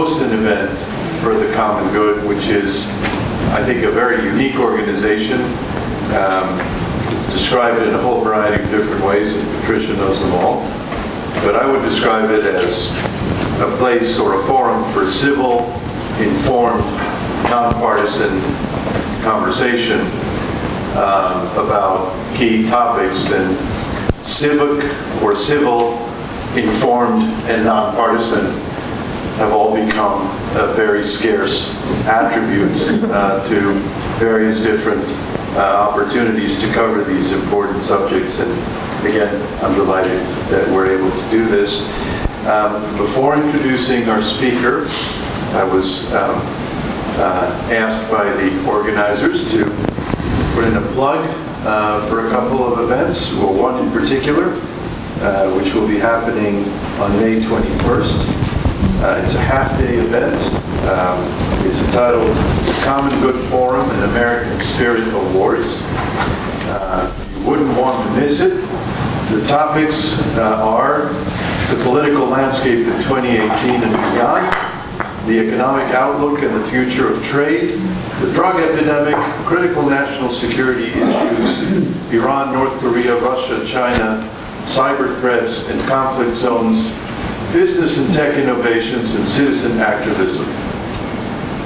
host an event for the common good, which is, I think, a very unique organization. Um, it's described in a whole variety of different ways, and Patricia knows them all. But I would describe it as a place or a forum for civil, informed, nonpartisan conversation um, about key topics and civic or civil, informed, and nonpartisan have all become uh, very scarce attributes uh, to various different uh, opportunities to cover these important subjects. And again, I'm delighted that we're able to do this. Um, before introducing our speaker, I was um, uh, asked by the organizers to put in a plug uh, for a couple of events, well, one in particular, uh, which will be happening on May 21st. Uh, it's a half-day event. Um, it's entitled the Common Good Forum and American Spirit Awards. Uh, you wouldn't want to miss it. The topics uh, are the political landscape in 2018 and beyond, the economic outlook and the future of trade, the drug epidemic, critical national security issues, Iran, North Korea, Russia, China, cyber threats and conflict zones, business and tech innovations, and citizen activism.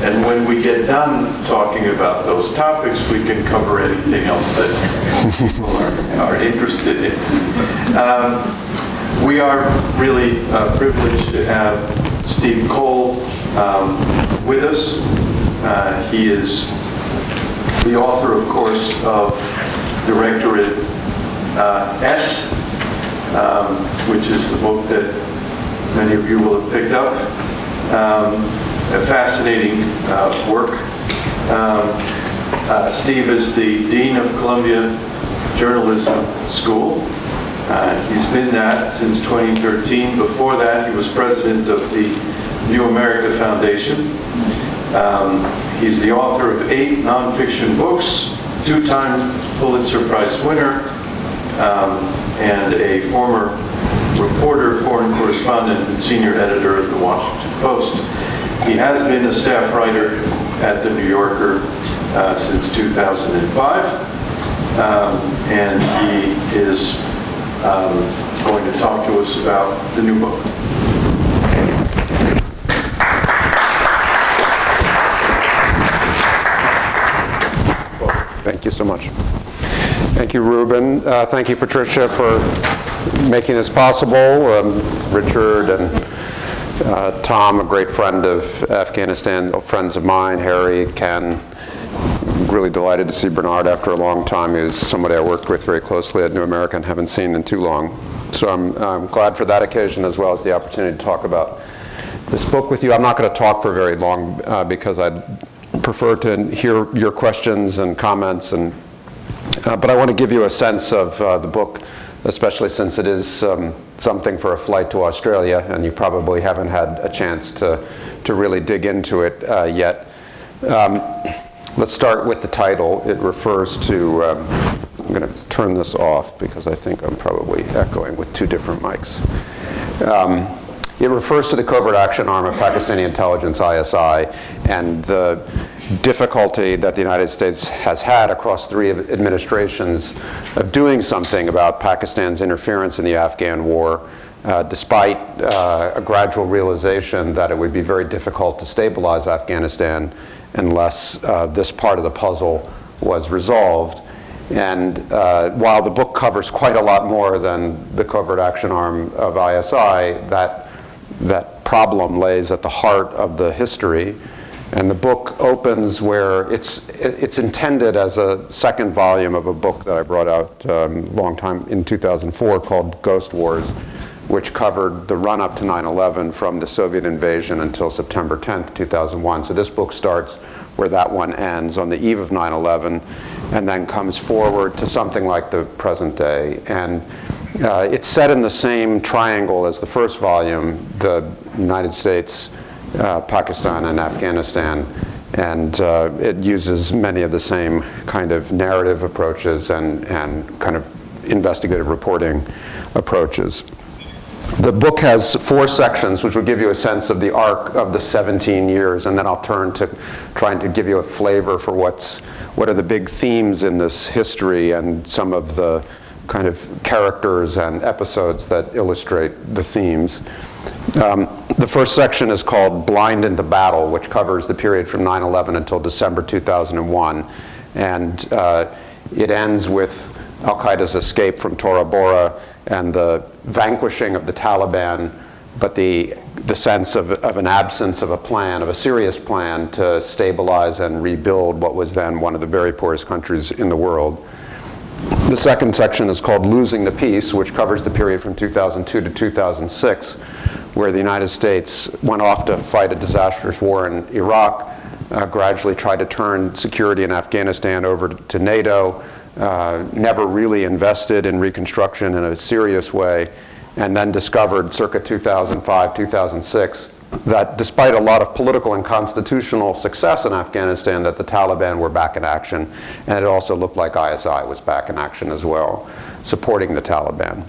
And when we get done talking about those topics, we can cover anything else that people are, are interested in. Um, we are really uh, privileged to have Steve Coll um, with us. Uh, he is the author, of course, of Directorate uh, S, um, which is the book that many of you will have picked up. Um, a fascinating uh, work. Um, uh, Steve is the Dean of Columbia Journalism School. Uh, he's been that since 2013. Before that, he was president of the New America Foundation. Um, he's the author of eight nonfiction books, two-time Pulitzer Prize winner, um, and a former reporter, foreign correspondent, and senior editor of the Washington Post. He has been a staff writer at the New Yorker uh, since 2005, um, and he is um, going to talk to us about the new book. Thank you so much. Thank you, Ruben. Uh, thank you, Patricia, for making this possible. Um, Richard and uh, Tom, a great friend of Afghanistan, friends of mine, Harry, Ken. Really delighted to see Bernard after a long time. He was somebody I worked with very closely at New America and haven't seen in too long. So I'm, I'm glad for that occasion as well as the opportunity to talk about this book with you. I'm not going to talk for very long uh, because I'd prefer to hear your questions and comments and uh, but I want to give you a sense of uh, the book especially since it is um, something for a flight to Australia, and you probably haven't had a chance to, to really dig into it uh, yet. Um, let's start with the title. It refers to, um, I'm going to turn this off because I think I'm probably echoing with two different mics. It refers to the Covert Action Arm of Pakistani Intelligence, ISI, and the difficulty that the United States has had across three administrations of doing something about Pakistan's interference in the Afghan war, uh, despite uh, a gradual realization that it would be very difficult to stabilize Afghanistan unless uh, this part of the puzzle was resolved. And uh, while the book covers quite a lot more than the covert action arm of ISI, that, that problem lays at the heart of the history. And the book opens where it's, it's intended as a second volume of a book that I brought out a um, long time in 2004 called Ghost Wars, which covered the run up to 9 11 from the Soviet invasion until September 10th, 2001. So this book starts where that one ends on the eve of 9 11 and then comes forward to something like the present day. And uh, it's set in the same triangle as the first volume the United States uh, Pakistan and Afghanistan. And uh, it uses many of the same kind of narrative approaches and, and kind of investigative reporting approaches. The book has four sections, which will give you a sense of the arc of the 17 years, and then I'll turn to trying to give you a flavor for what's, what are the big themes in this history and some of the kind of characters and episodes that illustrate the themes. Um, the first section is called Blind into Battle, which covers the period from 9 11 until December 2001. And uh, it ends with Al Qaeda's escape from Tora Bora and the vanquishing of the Taliban, but the, the sense of, of an absence of a plan, of a serious plan to stabilize and rebuild what was then one of the very poorest countries in the world. The second section is called Losing the Peace, which covers the period from 2002 to 2006, where the United States went off to fight a disastrous war in Iraq, uh, gradually tried to turn security in Afghanistan over to NATO, uh, never really invested in reconstruction in a serious way, and then discovered circa 2005, 2006 that despite a lot of political and constitutional success in Afghanistan, that the Taliban were back in action, and it also looked like ISI was back in action as well, supporting the Taliban.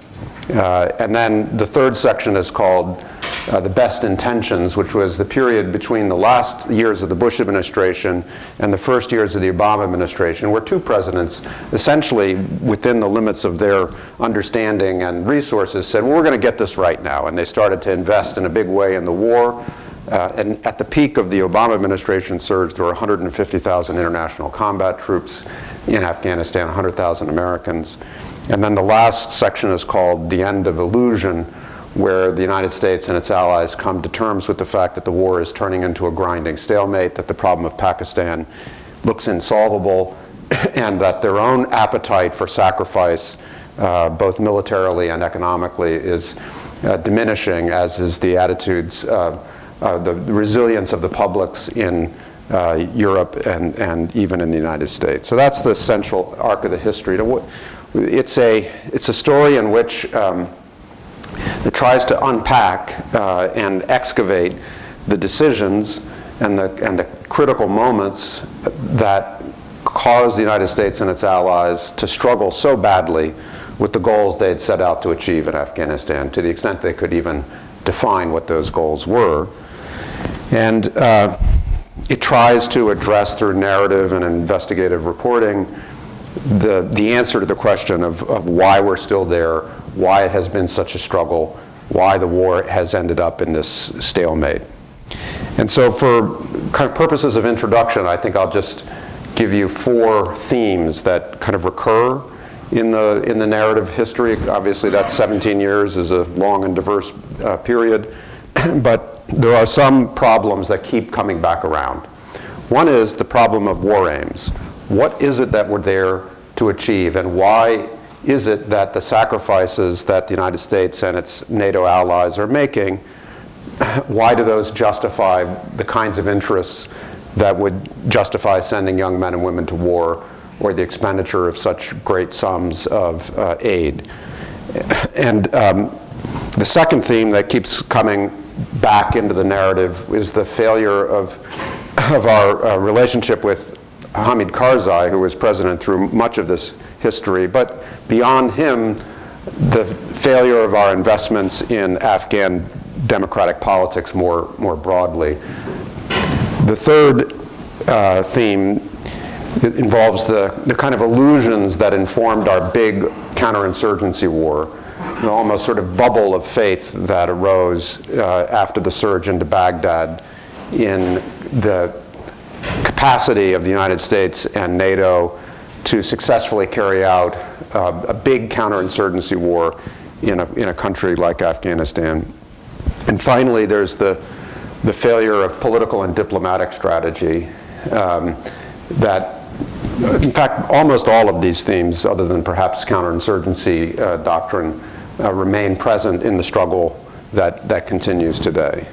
Uh, and then the third section is called uh, the best intentions, which was the period between the last years of the Bush administration and the first years of the Obama administration, where two presidents, essentially within the limits of their understanding and resources, said, well, we're going to get this right now. And they started to invest in a big way in the war. Uh, and at the peak of the Obama administration surge, there were 150,000 international combat troops in Afghanistan, 100,000 Americans. And then the last section is called The End of Illusion, where the United States and its allies come to terms with the fact that the war is turning into a grinding stalemate, that the problem of Pakistan looks insolvable, and that their own appetite for sacrifice, uh, both militarily and economically, is uh, diminishing, as is the attitudes, uh, uh the resilience of the publics in uh, Europe and, and even in the United States. So that's the central arc of the history it's a, it's a story in which um, it tries to unpack uh, and excavate the decisions and the, and the critical moments that caused the United States and its allies to struggle so badly with the goals they had set out to achieve in Afghanistan, to the extent they could even define what those goals were. And uh, it tries to address through narrative and investigative reporting the, the answer to the question of, of why we're still there, why it has been such a struggle, why the war has ended up in this stalemate. And so for kind of purposes of introduction, I think I'll just give you four themes that kind of recur in the, in the narrative history. Obviously that 17 years is a long and diverse uh, period, but there are some problems that keep coming back around. One is the problem of war aims. What is it that we're there to achieve, and why is it that the sacrifices that the United States and its NATO allies are making, why do those justify the kinds of interests that would justify sending young men and women to war or the expenditure of such great sums of uh, aid? And um, the second theme that keeps coming back into the narrative is the failure of, of our uh, relationship with Hamid Karzai, who was president through much of this history. But beyond him, the failure of our investments in Afghan democratic politics more, more broadly. The third uh, theme involves the, the kind of illusions that informed our big counterinsurgency war, the almost sort of bubble of faith that arose uh, after the surge into Baghdad in the capacity of the United States and NATO to successfully carry out uh, a big counterinsurgency war in a, in a country like Afghanistan. And finally, there's the, the failure of political and diplomatic strategy um, that, in fact, almost all of these themes, other than perhaps counterinsurgency uh, doctrine, uh, remain present in the struggle that, that continues today.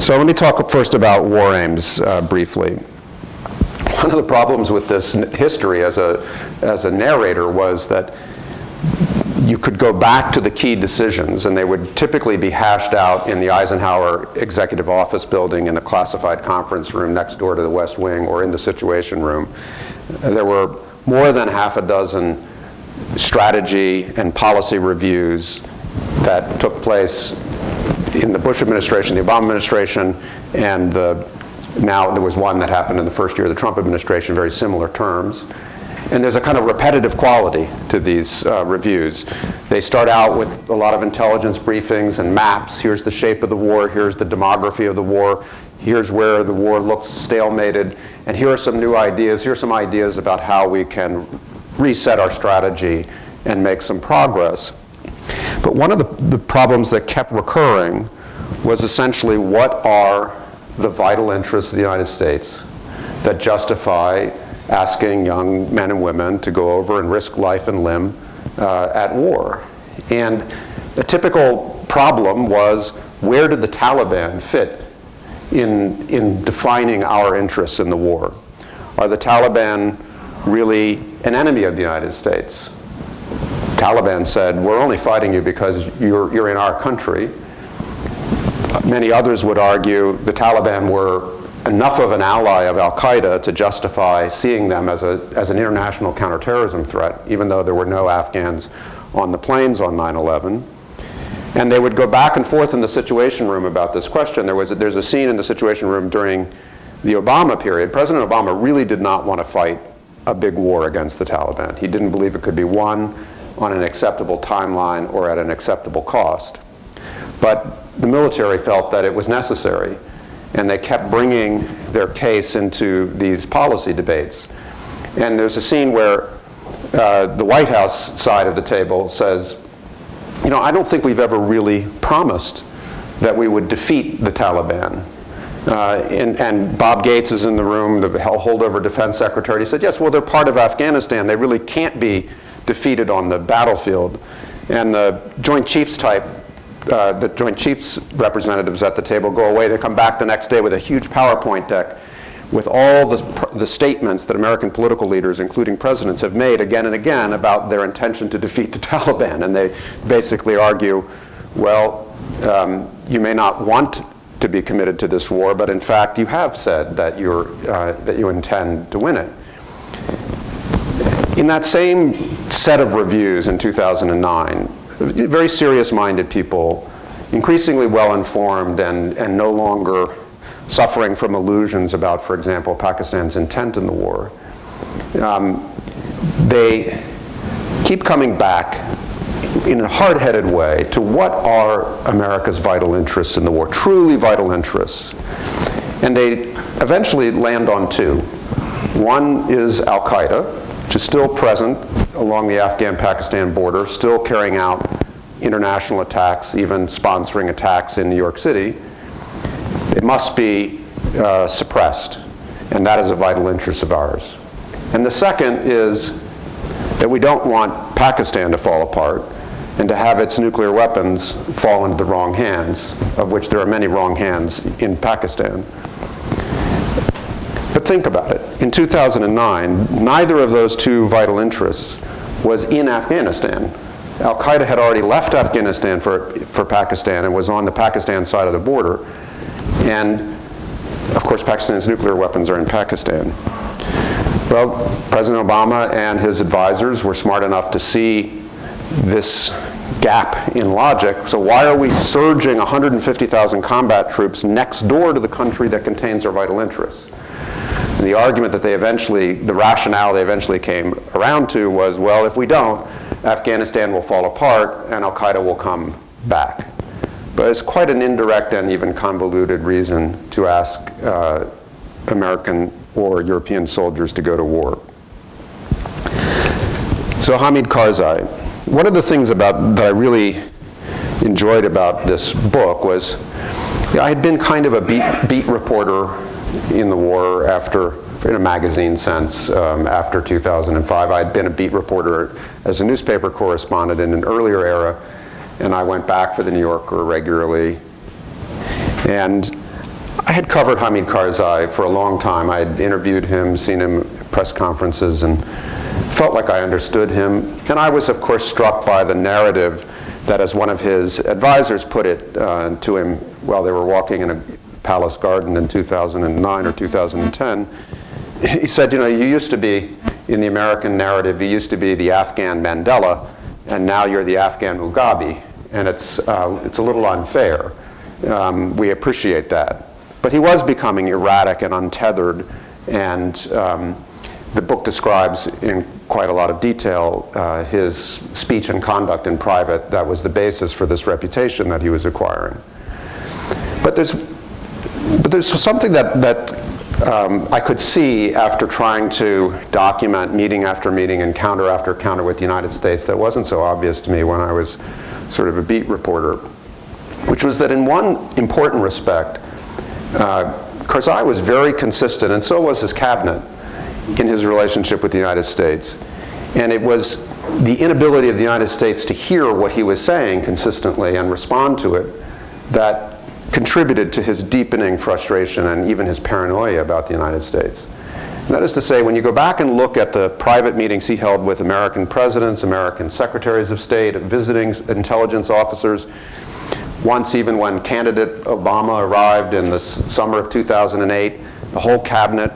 So let me talk first about war aims uh, briefly. One of the problems with this history as a, as a narrator was that you could go back to the key decisions and they would typically be hashed out in the Eisenhower Executive Office building in the classified conference room next door to the West Wing or in the Situation Room. There were more than half a dozen strategy and policy reviews that took place in the Bush administration, the Obama administration, and the, now there was one that happened in the first year of the Trump administration, very similar terms. And there's a kind of repetitive quality to these uh, reviews. They start out with a lot of intelligence briefings and maps. Here's the shape of the war, here's the demography of the war, here's where the war looks stalemated, and here are some new ideas, here are some ideas about how we can reset our strategy and make some progress. But one of the, the problems that kept recurring was essentially what are the vital interests of the United States that justify asking young men and women to go over and risk life and limb uh, at war. And the typical problem was where did the Taliban fit in, in defining our interests in the war? Are the Taliban really an enemy of the United States? Taliban said, we're only fighting you because you're, you're in our country. Many others would argue the Taliban were enough of an ally of al-Qaeda to justify seeing them as, a, as an international counterterrorism threat, even though there were no Afghans on the planes on 9-11. And they would go back and forth in the Situation Room about this question. There was a, there's a scene in the Situation Room during the Obama period. President Obama really did not want to fight a big war against the Taliban. He didn't believe it could be won on an acceptable timeline or at an acceptable cost. But the military felt that it was necessary and they kept bringing their case into these policy debates. And there's a scene where uh, the White House side of the table says, you know, I don't think we've ever really promised that we would defeat the Taliban. Uh, and, and, Bob Gates is in the room, the holdover defense secretary. He said, yes, well, they're part of Afghanistan. They really can't be defeated on the battlefield. And the Joint Chiefs type uh, the Joint Chiefs representatives at the table go away. They come back the next day with a huge PowerPoint deck with all the, the statements that American political leaders, including presidents, have made again and again about their intention to defeat the Taliban. And they basically argue, well, um, you may not want to be committed to this war, but in fact, you have said that, you're, uh, that you intend to win it. In that same set of reviews in 2009, very serious-minded people, increasingly well-informed and, and no longer suffering from illusions about, for example, Pakistan's intent in the war. Um, they keep coming back in a hard-headed way to what are America's vital interests in the war, truly vital interests. And they eventually land on two. One is al-Qaeda, which is still present along the Afghan-Pakistan border, still carrying out international attacks, even sponsoring attacks in New York City, it must be uh, suppressed. And that is a vital interest of ours. And the second is that we don't want Pakistan to fall apart and to have its nuclear weapons fall into the wrong hands, of which there are many wrong hands in Pakistan. But think about it. In 2009, neither of those two vital interests was in Afghanistan. Al Qaeda had already left Afghanistan for, for Pakistan and was on the Pakistan side of the border. And of course, Pakistan's nuclear weapons are in Pakistan. Well, President Obama and his advisors were smart enough to see this gap in logic. So why are we surging 150,000 combat troops next door to the country that contains our vital interests? And the argument that they eventually, the rationale they eventually came around to was, well, if we don't, Afghanistan will fall apart and al-Qaeda will come back. But it's quite an indirect and even convoluted reason to ask uh, American or European soldiers to go to war. So Hamid Karzai. One of the things about that I really enjoyed about this book was I had been kind of a beat, beat reporter in the war after, in a magazine sense, um, after 2005. I'd been a beat reporter as a newspaper correspondent in an earlier era, and I went back for the New Yorker regularly. And I had covered Hamid Karzai for a long time. I had interviewed him, seen him at press conferences, and felt like I understood him. And I was, of course, struck by the narrative that, as one of his advisors put it uh, to him while they were walking in a Palace Garden in 2009 or 2010, he said, you know, you used to be, in the American narrative, you used to be the Afghan Mandela, and now you're the Afghan Mugabe. and it's, uh, it's a little unfair. Um, we appreciate that. But he was becoming erratic and untethered, and um, the book describes in quite a lot of detail uh, his speech and conduct in private that was the basis for this reputation that he was acquiring. But there's, there's something that, that um, I could see after trying to document meeting after meeting, encounter after encounter with the United States that wasn't so obvious to me when I was sort of a beat reporter, which was that in one important respect, uh, Karzai was very consistent, and so was his cabinet, in his relationship with the United States. And it was the inability of the United States to hear what he was saying consistently and respond to it that contributed to his deepening frustration and even his paranoia about the United States. And that is to say, when you go back and look at the private meetings he held with American presidents, American secretaries of state, visiting intelligence officers, once even when candidate Obama arrived in the summer of 2008, the whole cabinet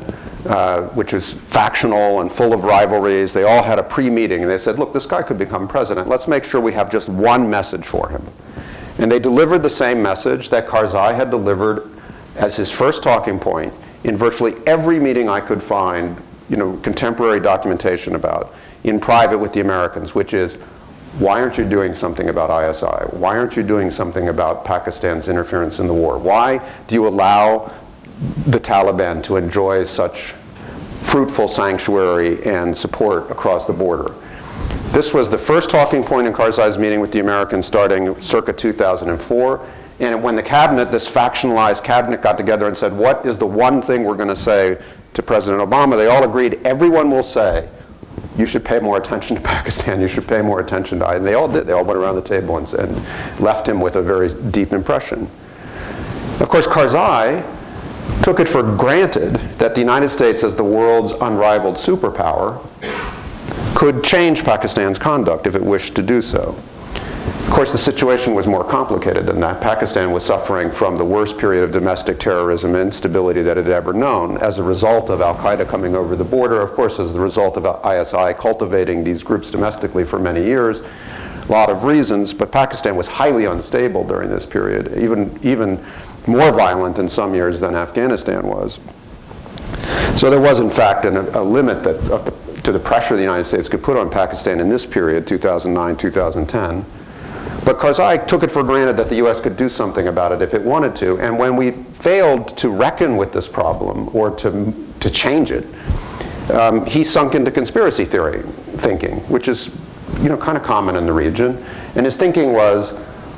uh, which was factional and full of rivalries. They all had a pre-meeting and they said, look, this guy could become president. Let's make sure we have just one message for him. And they delivered the same message that Karzai had delivered as his first talking point in virtually every meeting I could find, you know, contemporary documentation about in private with the Americans, which is, why aren't you doing something about ISI? Why aren't you doing something about Pakistan's interference in the war? Why do you allow the Taliban to enjoy such fruitful sanctuary and support across the border. This was the first talking point in Karzai's meeting with the Americans starting circa 2004. And when the cabinet, this factionalized cabinet got together and said, what is the one thing we're going to say to President Obama, they all agreed, everyone will say, you should pay more attention to Pakistan, you should pay more attention to, and they all did. They all went around the table and, and left him with a very deep impression. Of course, Karzai took it for granted that the United States, as the world's unrivaled superpower, could change Pakistan's conduct if it wished to do so. Of course, the situation was more complicated than that. Pakistan was suffering from the worst period of domestic terrorism and instability that it had ever known as a result of al-Qaeda coming over the border, of course, as the result of ISI cultivating these groups domestically for many years. A lot of reasons, but Pakistan was highly unstable during this period, even, even more violent in some years than Afghanistan was. So there was, in fact, an, a limit that, the, to the pressure the United States could put on Pakistan in this period, 2009, 2010. But Karzai took it for granted that the U.S. could do something about it if it wanted to. And when we failed to reckon with this problem or to, to change it, um, he sunk into conspiracy theory thinking, which is you know, kind of common in the region. And his thinking was,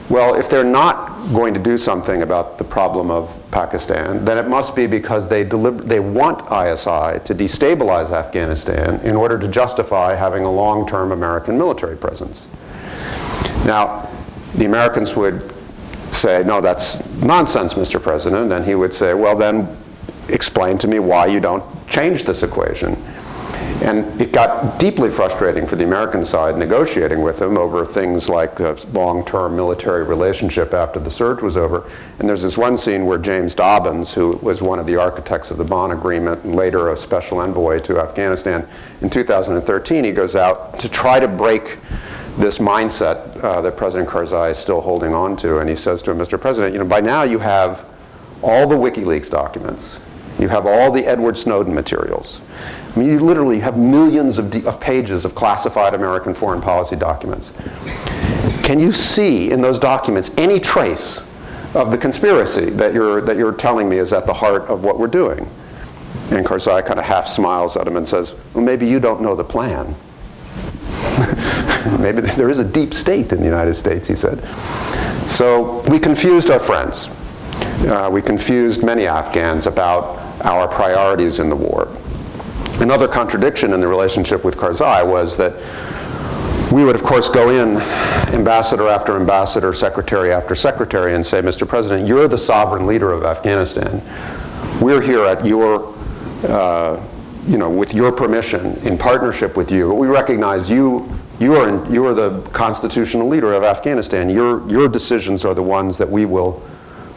well, if they're not going to do something about the problem of Pakistan, then it must be because they, they want ISI to destabilize Afghanistan in order to justify having a long-term American military presence. Now, the Americans would say, no, that's nonsense, Mr. President, and he would say, well, then explain to me why you don't change this equation. And it got deeply frustrating for the American side negotiating with him over things like the long-term military relationship after the surge was over. And there's this one scene where James Dobbins, who was one of the architects of the Bonn Agreement and later a special envoy to Afghanistan, in 2013 he goes out to try to break this mindset uh, that President Karzai is still holding on to. And he says to him, Mr. President, you know, by now you have all the WikiLeaks documents. You have all the Edward Snowden materials. I mean, you literally have millions of, of pages of classified American foreign policy documents. Can you see in those documents any trace of the conspiracy that you're, that you're telling me is at the heart of what we're doing? And Karzai kind of half smiles at him and says, well, maybe you don't know the plan. maybe there is a deep state in the United States, he said. So we confused our friends. Uh, we confused many Afghans about our priorities in the war. Another contradiction in the relationship with Karzai was that we would, of course, go in ambassador after ambassador, secretary after secretary, and say, Mr. President, you're the sovereign leader of Afghanistan. We're here at your, uh, you know, with your permission, in partnership with you. But we recognize you, you are, in, you are the constitutional leader of Afghanistan. Your, your decisions are the ones that we will,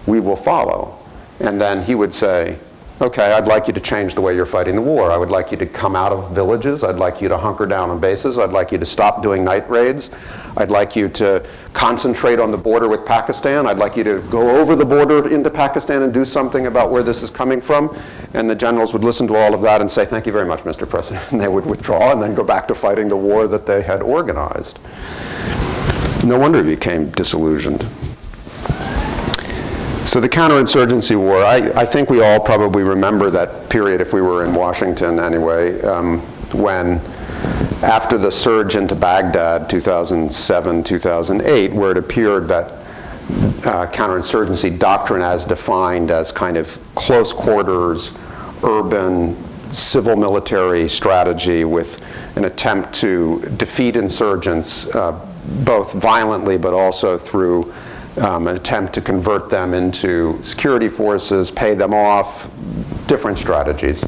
we will follow. And then he would say, okay, I'd like you to change the way you're fighting the war. I would like you to come out of villages. I'd like you to hunker down on bases. I'd like you to stop doing night raids. I'd like you to concentrate on the border with Pakistan. I'd like you to go over the border into Pakistan and do something about where this is coming from. And the generals would listen to all of that and say, thank you very much, Mr. President. And they would withdraw and then go back to fighting the war that they had organized. No wonder he became disillusioned. So the counterinsurgency war, I, I, think we all probably remember that period if we were in Washington anyway, um, when after the surge into Baghdad 2007, 2008, where it appeared that uh, counterinsurgency doctrine as defined as kind of close quarters, urban, civil military strategy with an attempt to defeat insurgents uh, both violently but also through um, an attempt to convert them into security forces, pay them off, different strategies.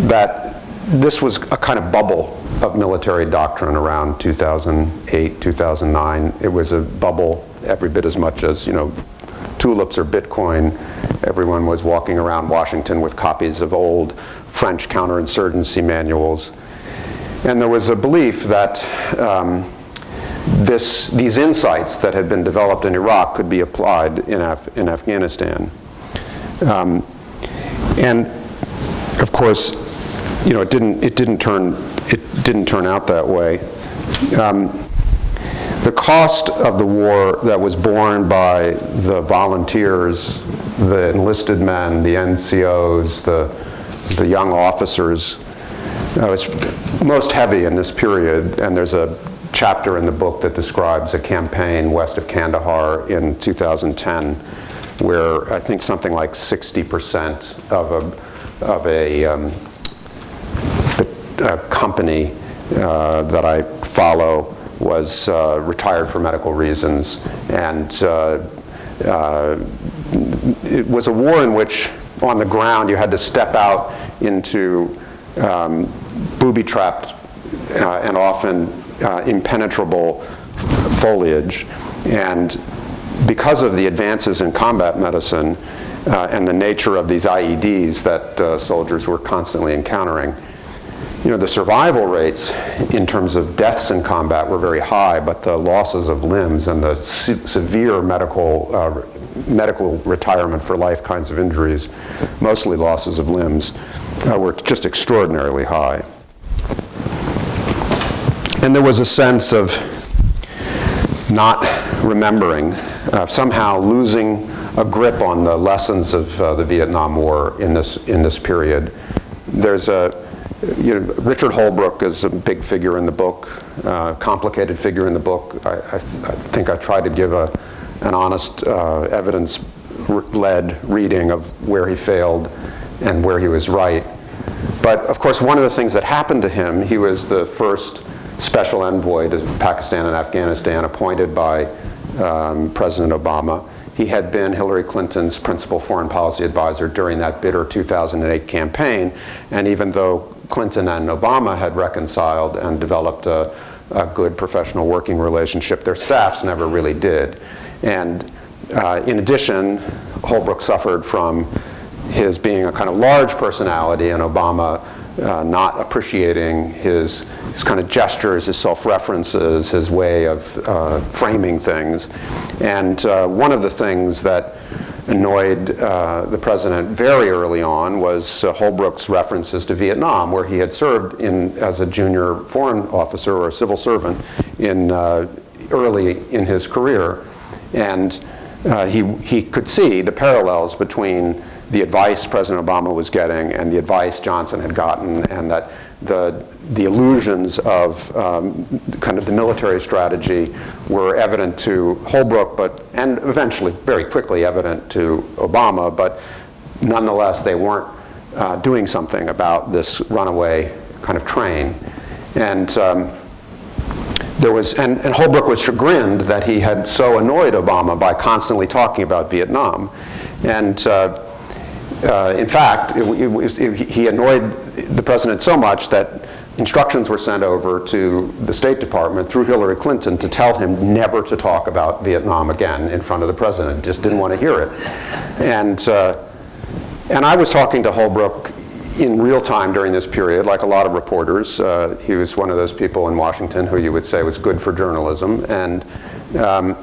That this was a kind of bubble of military doctrine around 2008, 2009. It was a bubble every bit as much as, you know, tulips or Bitcoin. Everyone was walking around Washington with copies of old French counterinsurgency manuals. And there was a belief that um, this, these insights that had been developed in Iraq could be applied in, Af in Afghanistan. Um, and of course, you know, it didn't, it didn't, turn, it didn't turn out that way. Um, the cost of the war that was borne by the volunteers, the enlisted men, the NCOs, the, the young officers, uh, was most heavy in this period, and there's a chapter in the book that describes a campaign west of Kandahar in 2010 where I think something like 60% of a, of a, um, a company uh, that I follow was uh, retired for medical reasons. And uh, uh it was a war in which, on the ground, you had to step out into um, booby-trapped uh, and often uh, impenetrable foliage. And because of the advances in combat medicine uh, and the nature of these IEDs that uh, soldiers were constantly encountering, you know, the survival rates in terms of deaths in combat were very high, but the losses of limbs and the se severe medical, uh, medical retirement for life kinds of injuries, mostly losses of limbs, uh, were just extraordinarily high. And there was a sense of not remembering, uh, somehow losing a grip on the lessons of uh, the Vietnam War in this, in this period. There's a, you know, Richard Holbrooke is a big figure in the book, uh, complicated figure in the book. I, I, th I think I tried to give a, an honest, uh, evidence-led reading of where he failed and where he was right. But of course, one of the things that happened to him, he was the first special envoy to Pakistan and Afghanistan appointed by um, President Obama. He had been Hillary Clinton's principal foreign policy advisor during that bitter 2008 campaign. And even though Clinton and Obama had reconciled and developed a, a good professional working relationship, their staffs never really did. And uh, in addition, Holbrooke suffered from his being a kind of large personality and Obama uh, not appreciating his, his kind of gestures, his self-references, his way of uh, framing things. And uh, one of the things that annoyed uh, the president very early on was uh, Holbrooke's references to Vietnam, where he had served in, as a junior foreign officer or a civil servant in, uh, early in his career. And he, he could see the parallels between the advice President Obama was getting and the advice Johnson had gotten, and that the, the illusions of um, kind of the military strategy were evident to Holbrooke, but, and eventually very quickly evident to Obama, but nonetheless they weren't uh, doing something about this runaway kind of train. And um, there was, and, and Holbrooke was chagrined that he had so annoyed Obama by constantly talking about Vietnam. And uh, uh, in fact, it, it, it, he annoyed the president so much that instructions were sent over to the State Department through Hillary Clinton to tell him never to talk about Vietnam again in front of the president. Just didn't want to hear it. And uh, And I was talking to Holbrooke in real time during this period, like a lot of reporters. Uh, he was one of those people in Washington who you would say was good for journalism. And um,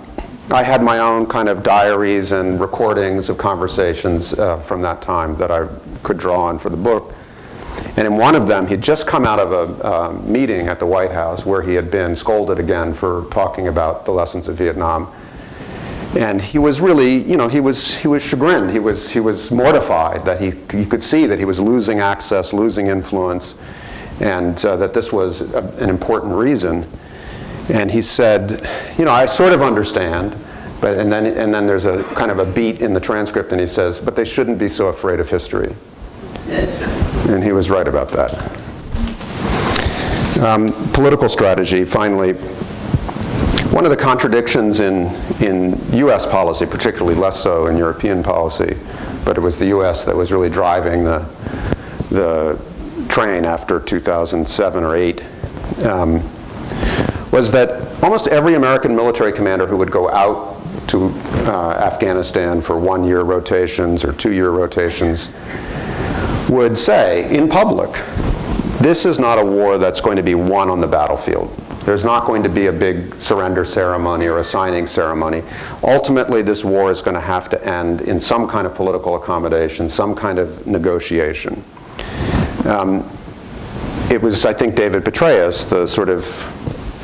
I had my own kind of diaries and recordings of conversations uh, from that time that I could draw on for the book. And in one of them, he'd just come out of a uh, meeting at the White House where he had been scolded again for talking about the lessons of Vietnam. And he was really, you know, he was, he was chagrined. He was, he was mortified that he, he could see that he was losing access, losing influence, and uh, that this was a, an important reason. And he said, you know, I sort of understand, but, and, then, and then there's a kind of a beat in the transcript, and he says, but they shouldn't be so afraid of history. And he was right about that. Um, political strategy, finally, one of the contradictions in, in US policy, particularly less so in European policy, but it was the US that was really driving the, the train after 2007 or 8, um, was that almost every American military commander who would go out to uh, Afghanistan for one-year rotations or two-year rotations would say in public, this is not a war that's going to be won on the battlefield. There's not going to be a big surrender ceremony or a signing ceremony. Ultimately, this war is going to have to end in some kind of political accommodation, some kind of negotiation. Um, it was, I think, David Petraeus, the sort of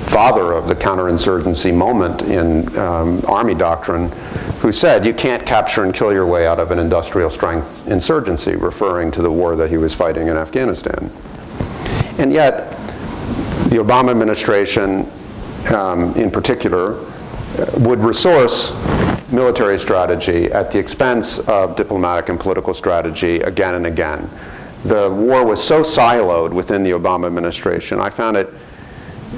father of the counterinsurgency moment in um, Army doctrine, who said you can't capture and kill your way out of an industrial strength insurgency, referring to the war that he was fighting in Afghanistan. And yet, the Obama administration, um, in particular, would resource military strategy at the expense of diplomatic and political strategy again and again. The war was so siloed within the Obama administration, I found it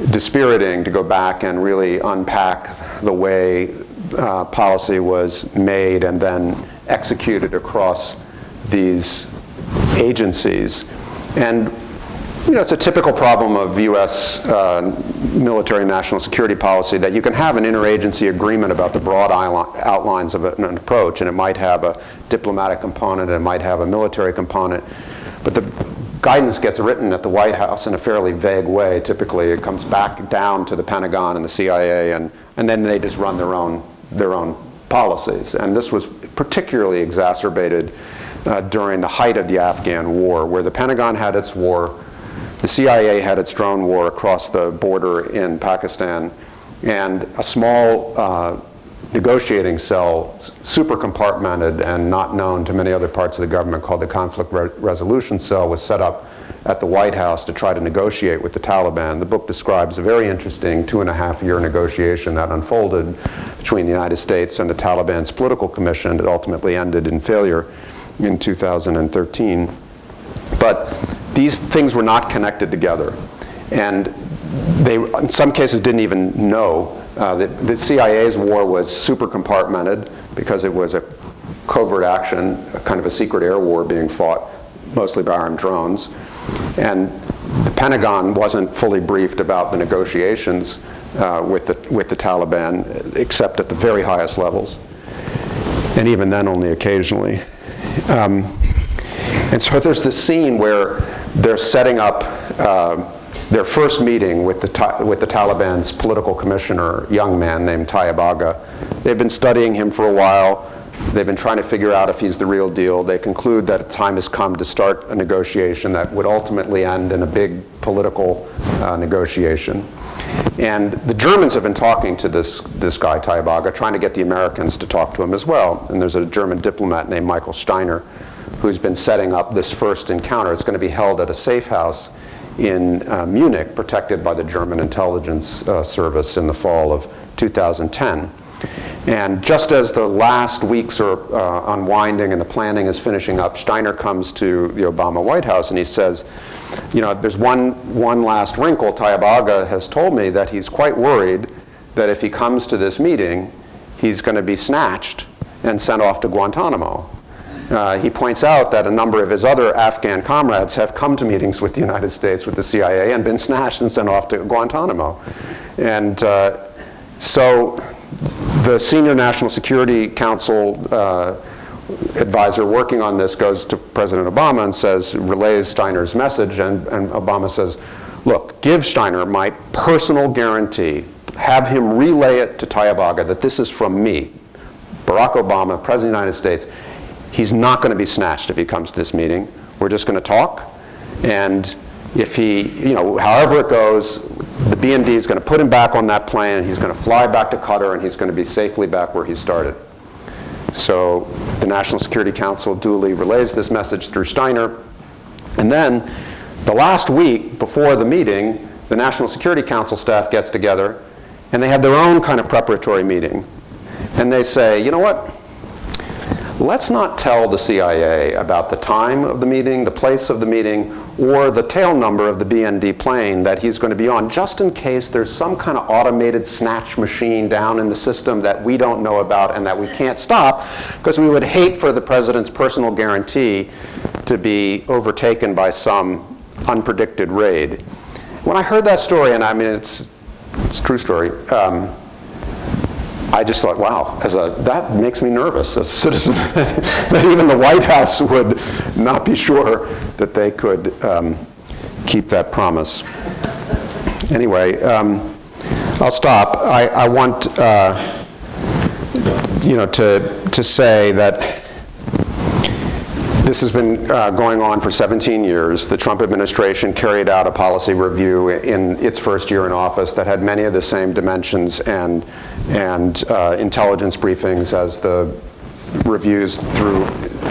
dispiriting to go back and really unpack the way uh, policy was made and then executed across these agencies. And you know, it's a typical problem of U.S. Uh, military national security policy that you can have an interagency agreement about the broad outlines of an approach, and it might have a diplomatic component, and it might have a military component, but the guidance gets written at the White House in a fairly vague way. Typically, it comes back down to the Pentagon and the CIA, and, and then they just run their own, their own policies. And this was particularly exacerbated uh, during the height of the Afghan war, where the Pentagon had its war, the CIA had its drone war across the border in Pakistan, and a small uh, negotiating cell, super compartmented and not known to many other parts of the government, called the Conflict Re Resolution Cell, was set up at the White House to try to negotiate with the Taliban. The book describes a very interesting two and a half year negotiation that unfolded between the United States and the Taliban's political commission that ultimately ended in failure in 2013. But these things were not connected together. And they, in some cases, didn't even know. Uh, the, the CIA's war was super compartmented because it was a covert action, kind of a secret air war being fought mostly by armed drones. And the Pentagon wasn't fully briefed about the negotiations uh, with, the, with the Taliban, except at the very highest levels. And even then, only occasionally. Um, and so there's this scene where they're setting up uh, their first meeting with the, with the Taliban's political commissioner, young man named Tayyab Agha. They've been studying him for a while. They've been trying to figure out if he's the real deal. They conclude that time has come to start a negotiation that would ultimately end in a big political uh, negotiation. And the Germans have been talking to this, this guy, Tayyab Agha, trying to get the Americans to talk to him as well. And there's a German diplomat named Michael Steiner who's been setting up this first encounter. It's going to be held at a safe house in uh, Munich, protected by the German intelligence uh, service in the fall of 2010. And just as the last weeks are uh, unwinding and the planning is finishing up, Steiner comes to the Obama White House and he says, you know, there's one, one last wrinkle. Tayyab Agha has told me that he's quite worried that if he comes to this meeting, he's going to be snatched and sent off to Guantanamo. Uh, he points out that a number of his other Afghan comrades have come to meetings with the United States, with the CIA, and been snatched and sent off to Guantanamo. And uh, so the senior National Security Council uh, advisor working on this goes to President Obama and says, relays Steiner's message, and, and Obama says, look, give Steiner my personal guarantee, have him relay it to Tayyab Agha that this is from me, Barack Obama, President of the United States. He's not going to be snatched if he comes to this meeting. We're just going to talk, and if he, you know, however it goes, the BND is going to put him back on that plane, and he's going to fly back to Qatar, and he's going to be safely back where he started. So the National Security Council duly relays this message through Steiner. And then the last week before the meeting, the National Security Council staff gets together and they have their own kind of preparatory meeting. And they say, you know what? Let's not tell the CIA about the time of the meeting, the place of the meeting, or the tail number of the BND plane that he's going to be on, just in case there's some kind of automated snatch machine down in the system that we don't know about and that we can't stop, because we would hate for the president's personal guarantee to be overtaken by some unpredicted raid. When I heard that story, and I mean, it's, it's a true story, um, I just thought, wow, as a, that makes me nervous as a citizen that even the White House would not be sure that they could um, keep that promise. Anyway, um, I'll stop. I, I want uh, you know to to say that this has been uh, going on for 17 years. The Trump administration carried out a policy review in its first year in office that had many of the same dimensions and, and uh, intelligence briefings as the reviews through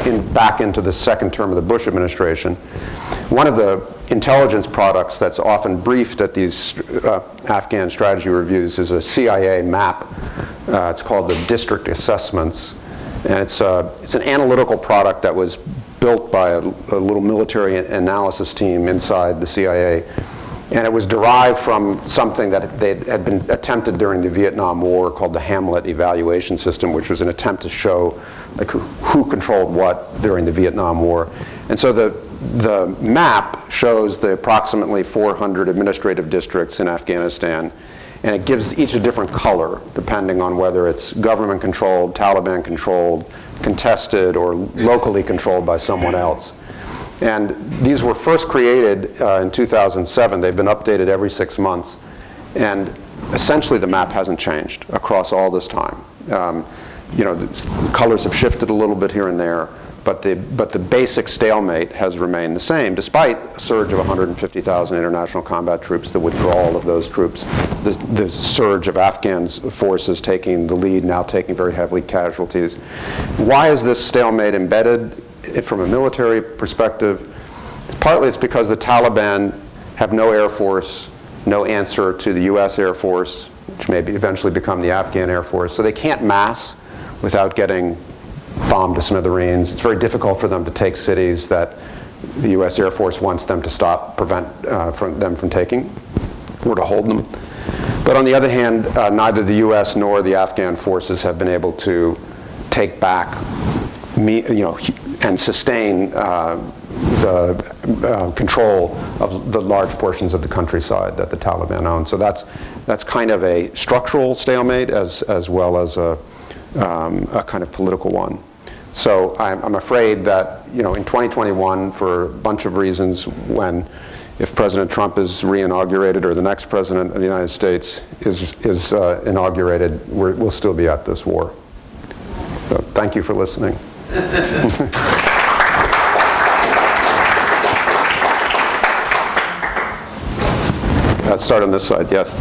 in, back into the second term of the Bush administration. One of the intelligence products that's often briefed at these uh, Afghan strategy reviews is a CIA map. Uh, it's called the District Assessments. And it's, uh, it's an analytical product that was built by a, a, little military analysis team inside the CIA. And it was derived from something that they had been attempted during the Vietnam War called the Hamlet Evaluation System, which was an attempt to show like, who, who controlled what during the Vietnam War. And so the, the map shows the approximately 400 administrative districts in Afghanistan and it gives each a different color depending on whether it's government controlled, Taliban controlled, contested, or locally controlled by someone else. And these were first created uh, in 2007. They've been updated every six months. And essentially the map hasn't changed across all this time. Um, you know, the colors have shifted a little bit here and there, but the, but the basic stalemate has remained the same, despite a surge of 150,000 international combat troops, the withdrawal of those troops, the, the surge of Afghan forces taking the lead, now taking very heavily casualties. Why is this stalemate embedded from a military perspective? Partly it's because the Taliban have no air force, no answer to the US Air Force, which may be eventually become the Afghan Air Force, so they can't mass without getting bombed to smithereens. It's very difficult for them to take cities that the U.S. Air Force wants them to stop, prevent uh, from them from taking, or to hold them. But on the other hand, uh, neither the U.S. nor the Afghan forces have been able to take back, you know, and sustain uh, the uh, control of the large portions of the countryside that the Taliban own. So that's that's kind of a structural stalemate as as well as a, um, a kind of political one. So I'm, I'm, afraid that, you know, in 2021, for a bunch of reasons, when if President Trump is re-inaugurated or the next president of the United States is, is uh, inaugurated, we will still be at this war. So thank you for listening. Let's start on this side, yes.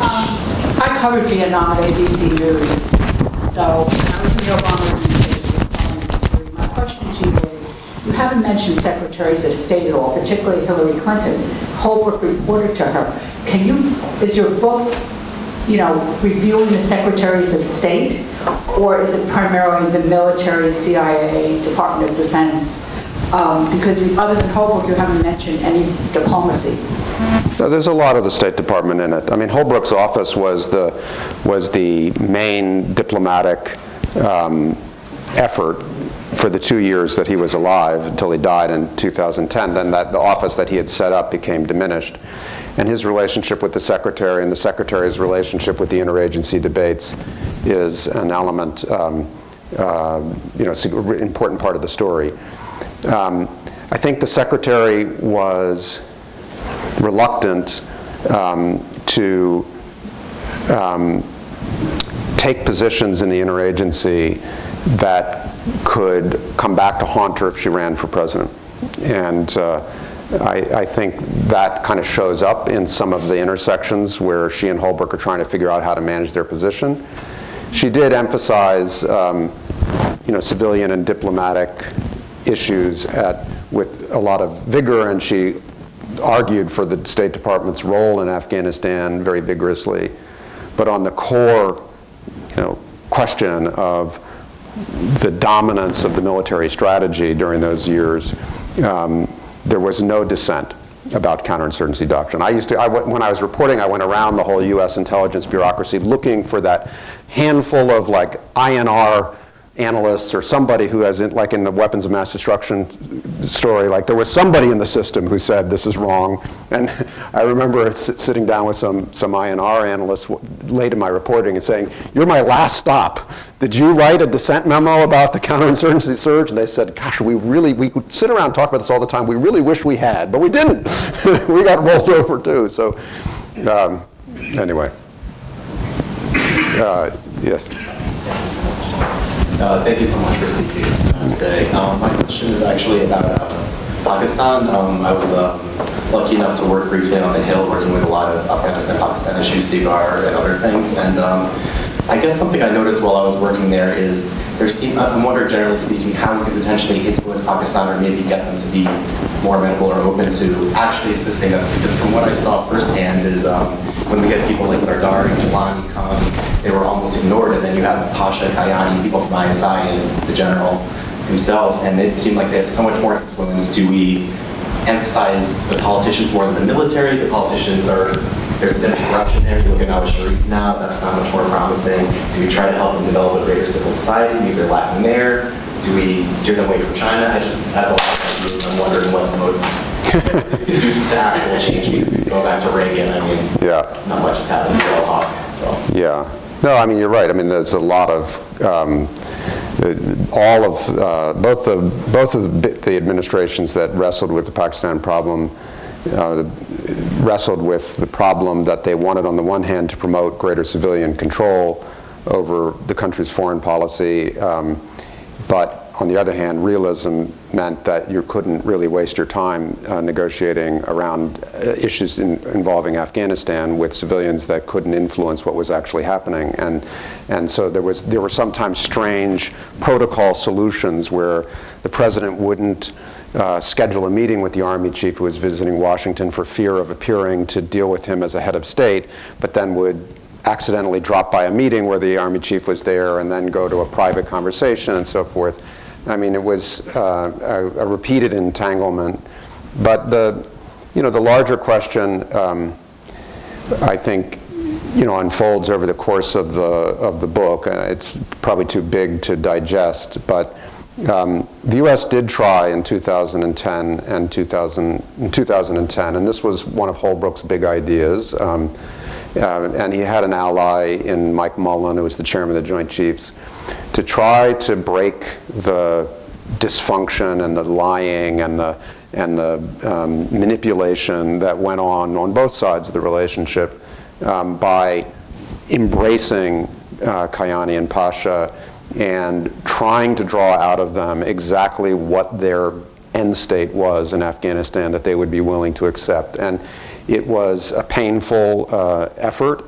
Um, I covered Vietnam at ABC News, so I was in the Obama question to you is, you haven't mentioned secretaries of state at all, particularly Hillary Clinton. Holbrooke reported to her. Can you, is your book, you know, reviewing the secretaries of state, or is it primarily the military, CIA, Department of Defense? Um, because other than Holbrooke, you haven't mentioned any diplomacy. There's a lot of the State Department in it. I mean, Holbrooke's office was the was the main diplomatic um, effort for the two years that he was alive until he died in 2010. Then that, the office that he had set up became diminished. And his relationship with the secretary and the secretary's relationship with the interagency debates is an element um, uh, you know, important part of the story. Um, I think the secretary was reluctant um, to um, take positions in the interagency that could come back to haunt her if she ran for president. And uh, I, I think that kind of shows up in some of the intersections where she and Holbrooke are trying to figure out how to manage their position. She did emphasize, um, you know, civilian and diplomatic issues at, with a lot of vigor, and she argued for the State Department's role in Afghanistan very vigorously. But on the core, you know, question of the dominance of the military strategy during those years, um, there was no dissent about counterinsurgency doctrine. I used to, I, when I was reporting, I went around the whole U.S. intelligence bureaucracy looking for that handful of like INR analysts or somebody who has, in, like in the weapons of mass destruction story, like there was somebody in the system who said this is wrong. And I remember sitting down with some, some INR analysts late in my reporting and saying, you're my last stop. Did you write a dissent memo about the counterinsurgency surge? And they said, gosh, we really, we sit around and talk about this all the time. We really wish we had, but we didn't. we got rolled over too. So um, anyway, uh, yes. Uh, thank you so much for speaking today. Um, my question is actually about uh, Pakistan. Um, I was um, lucky enough to work briefly on the Hill, working with a lot of Afghanistan-Pakistan issues, SIGAR and other things. And um, I guess something I noticed while I was working there is there seem, I'm wondering, generally speaking, how we could potentially influence Pakistan or maybe get them to be more amenable or open to actually assisting us. Because from what I saw firsthand is um, when we get people like Zardari and Gilani come, they were almost ignored. And then you have Pasha, Kayani, people from ISI, and the general himself, and it seemed like they had so much more influence. Do we emphasize the politicians more than the military? The politicians are, there's a bit of corruption there. You look at Nawaz Sharif now, that's not much more promising. Do we try to help them develop a greater civil society because they're lacking there? Do we steer them away from China? I just have a lot of ideas, I'm wondering what the most conducive to actual change. Go back to Reagan, I mean, Yeah. not much has happened to Bill Hawkins, so. Yeah. No, I mean, you're right. I mean, there's a lot of, um, all of, uh, both the, both of the, the administrations that wrestled with the Pakistan problem uh, wrestled with the problem that they wanted, on the one hand, to promote greater civilian control over the country's foreign policy, um, but on the other hand, realism meant that you couldn't really waste your time uh, negotiating around uh, issues in, involving Afghanistan with civilians that couldn't influence what was actually happening. And, and so there, was, there were sometimes strange protocol solutions where the president wouldn't uh, schedule a meeting with the army chief who was visiting Washington for fear of appearing to deal with him as a head of state, but then would accidentally drop by a meeting where the army chief was there and then go to a private conversation and so forth. I mean, it was uh, a, a, repeated entanglement. But the, you know, the larger question, um, I think, you know, unfolds over the course of the of the book. It's probably too big to digest, but um, the U.S. did try in 2010 and 2000, 2010, and this was one of Holbrooke's big ideas. Um, uh, and he had an ally in Mike Mullen, who was the chairman of the Joint Chiefs, to try to break the dysfunction and the lying and the and the um, manipulation that went on on both sides of the relationship um, by embracing uh, Kayani and Pasha and trying to draw out of them exactly what their end state was in Afghanistan that they would be willing to accept. And it was a painful uh, effort.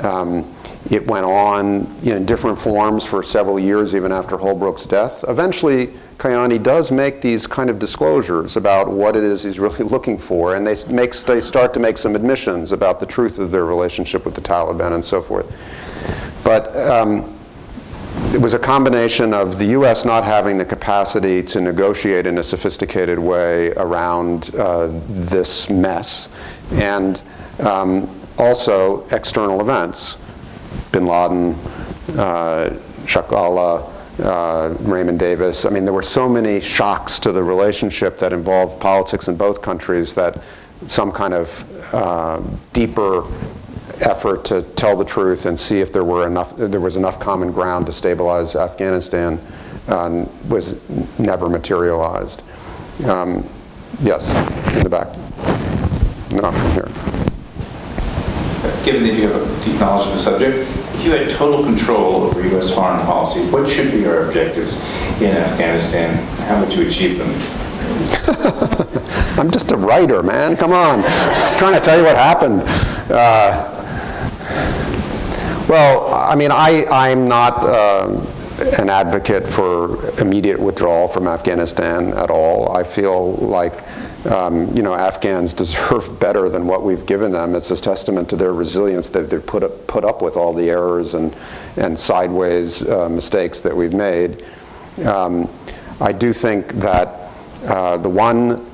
Um, it went on you know, in different forms for several years, even after Holbrooke's death. Eventually, Kayani does make these kind of disclosures about what it is he's really looking for, and they, make, they start to make some admissions about the truth of their relationship with the Taliban and so forth. But um, it was a combination of the U.S. not having the capacity to negotiate in a sophisticated way around uh, this mess, and um, also external events bin Laden, uh, Shakala, uh, Raymond Davis. I mean, there were so many shocks to the relationship that involved politics in both countries that some kind of uh, deeper effort to tell the truth and see if there were enough, there was enough common ground to stabilize Afghanistan um, was never materialized. Um, yes, in the back. No, from here. Given that you have a deep knowledge of the subject, if you had total control over U.S. foreign policy, what should be our objectives in Afghanistan? How would you achieve them? I'm just a writer, man. Come on. I Just trying to tell you what happened. Uh, well, I mean, I, I'm not uh, an advocate for immediate withdrawal from Afghanistan at all. I feel like um, you know, Afghans deserve better than what we've given them. It's a testament to their resilience that they've put up, put up with all the errors and, and sideways uh, mistakes that we've made. Um, I do think that uh, the one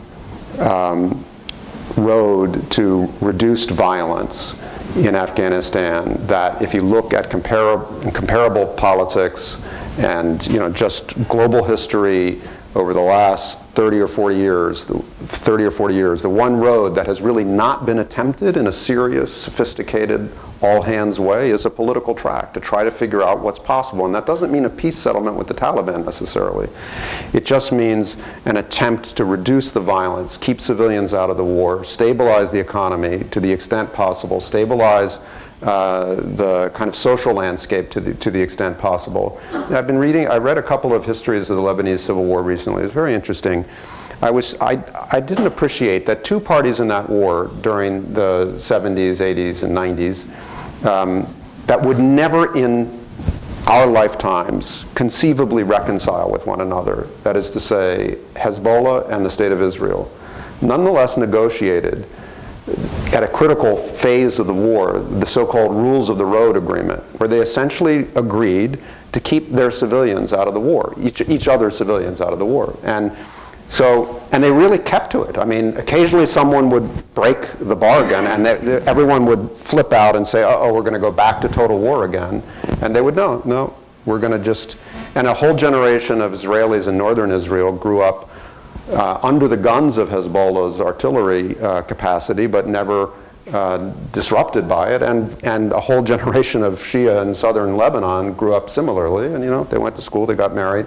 um, road to reduced violence in Afghanistan that if you look at compar comparable politics and you know just global history over the last 30 or 40 years, 30 or 40 years, the one road that has really not been attempted in a serious, sophisticated, all-hands way is a political track to try to figure out what's possible. And that doesn't mean a peace settlement with the Taliban necessarily. It just means an attempt to reduce the violence, keep civilians out of the war, stabilize the economy to the extent possible, stabilize uh, the kind of social landscape to the, to the extent possible. I've been reading, I read a couple of histories of the Lebanese Civil War recently. It was very interesting. I, was, I, I didn't appreciate that two parties in that war during the 70s, 80s, and 90s um, that would never in our lifetimes conceivably reconcile with one another, that is to say, Hezbollah and the State of Israel, nonetheless negotiated at a critical phase of the war, the so-called Rules of the Road Agreement, where they essentially agreed to keep their civilians out of the war, each, each other's civilians out of the war. And so, and they really kept to it. I mean, occasionally someone would break the bargain and they, they, everyone would flip out and say, uh oh, we're going to go back to total war again. And they would, no, no, we're going to just, and a whole generation of Israelis in northern Israel grew up uh, under the guns of Hezbollah's artillery uh, capacity, but never uh, disrupted by it. And, and a whole generation of Shia in southern Lebanon grew up similarly. And, you know, they went to school, they got married.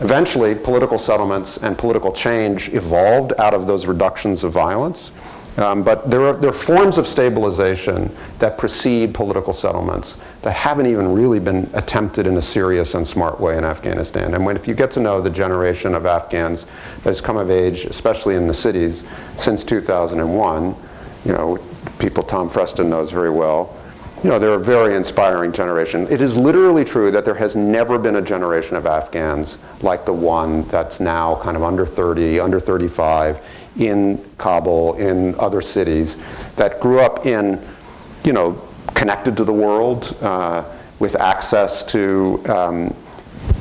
Eventually, political settlements and political change evolved out of those reductions of violence. Um, but there are, there are forms of stabilization that precede political settlements that haven't even really been attempted in a serious and smart way in Afghanistan. And when, if you get to know the generation of Afghans that has come of age, especially in the cities, since 2001, you know, people Tom Freston knows very well, you know, they're a very inspiring generation. It is literally true that there has never been a generation of Afghans like the one that's now kind of under 30, under 35, in Kabul, in other cities, that grew up in, you know, connected to the world, uh, with access to um,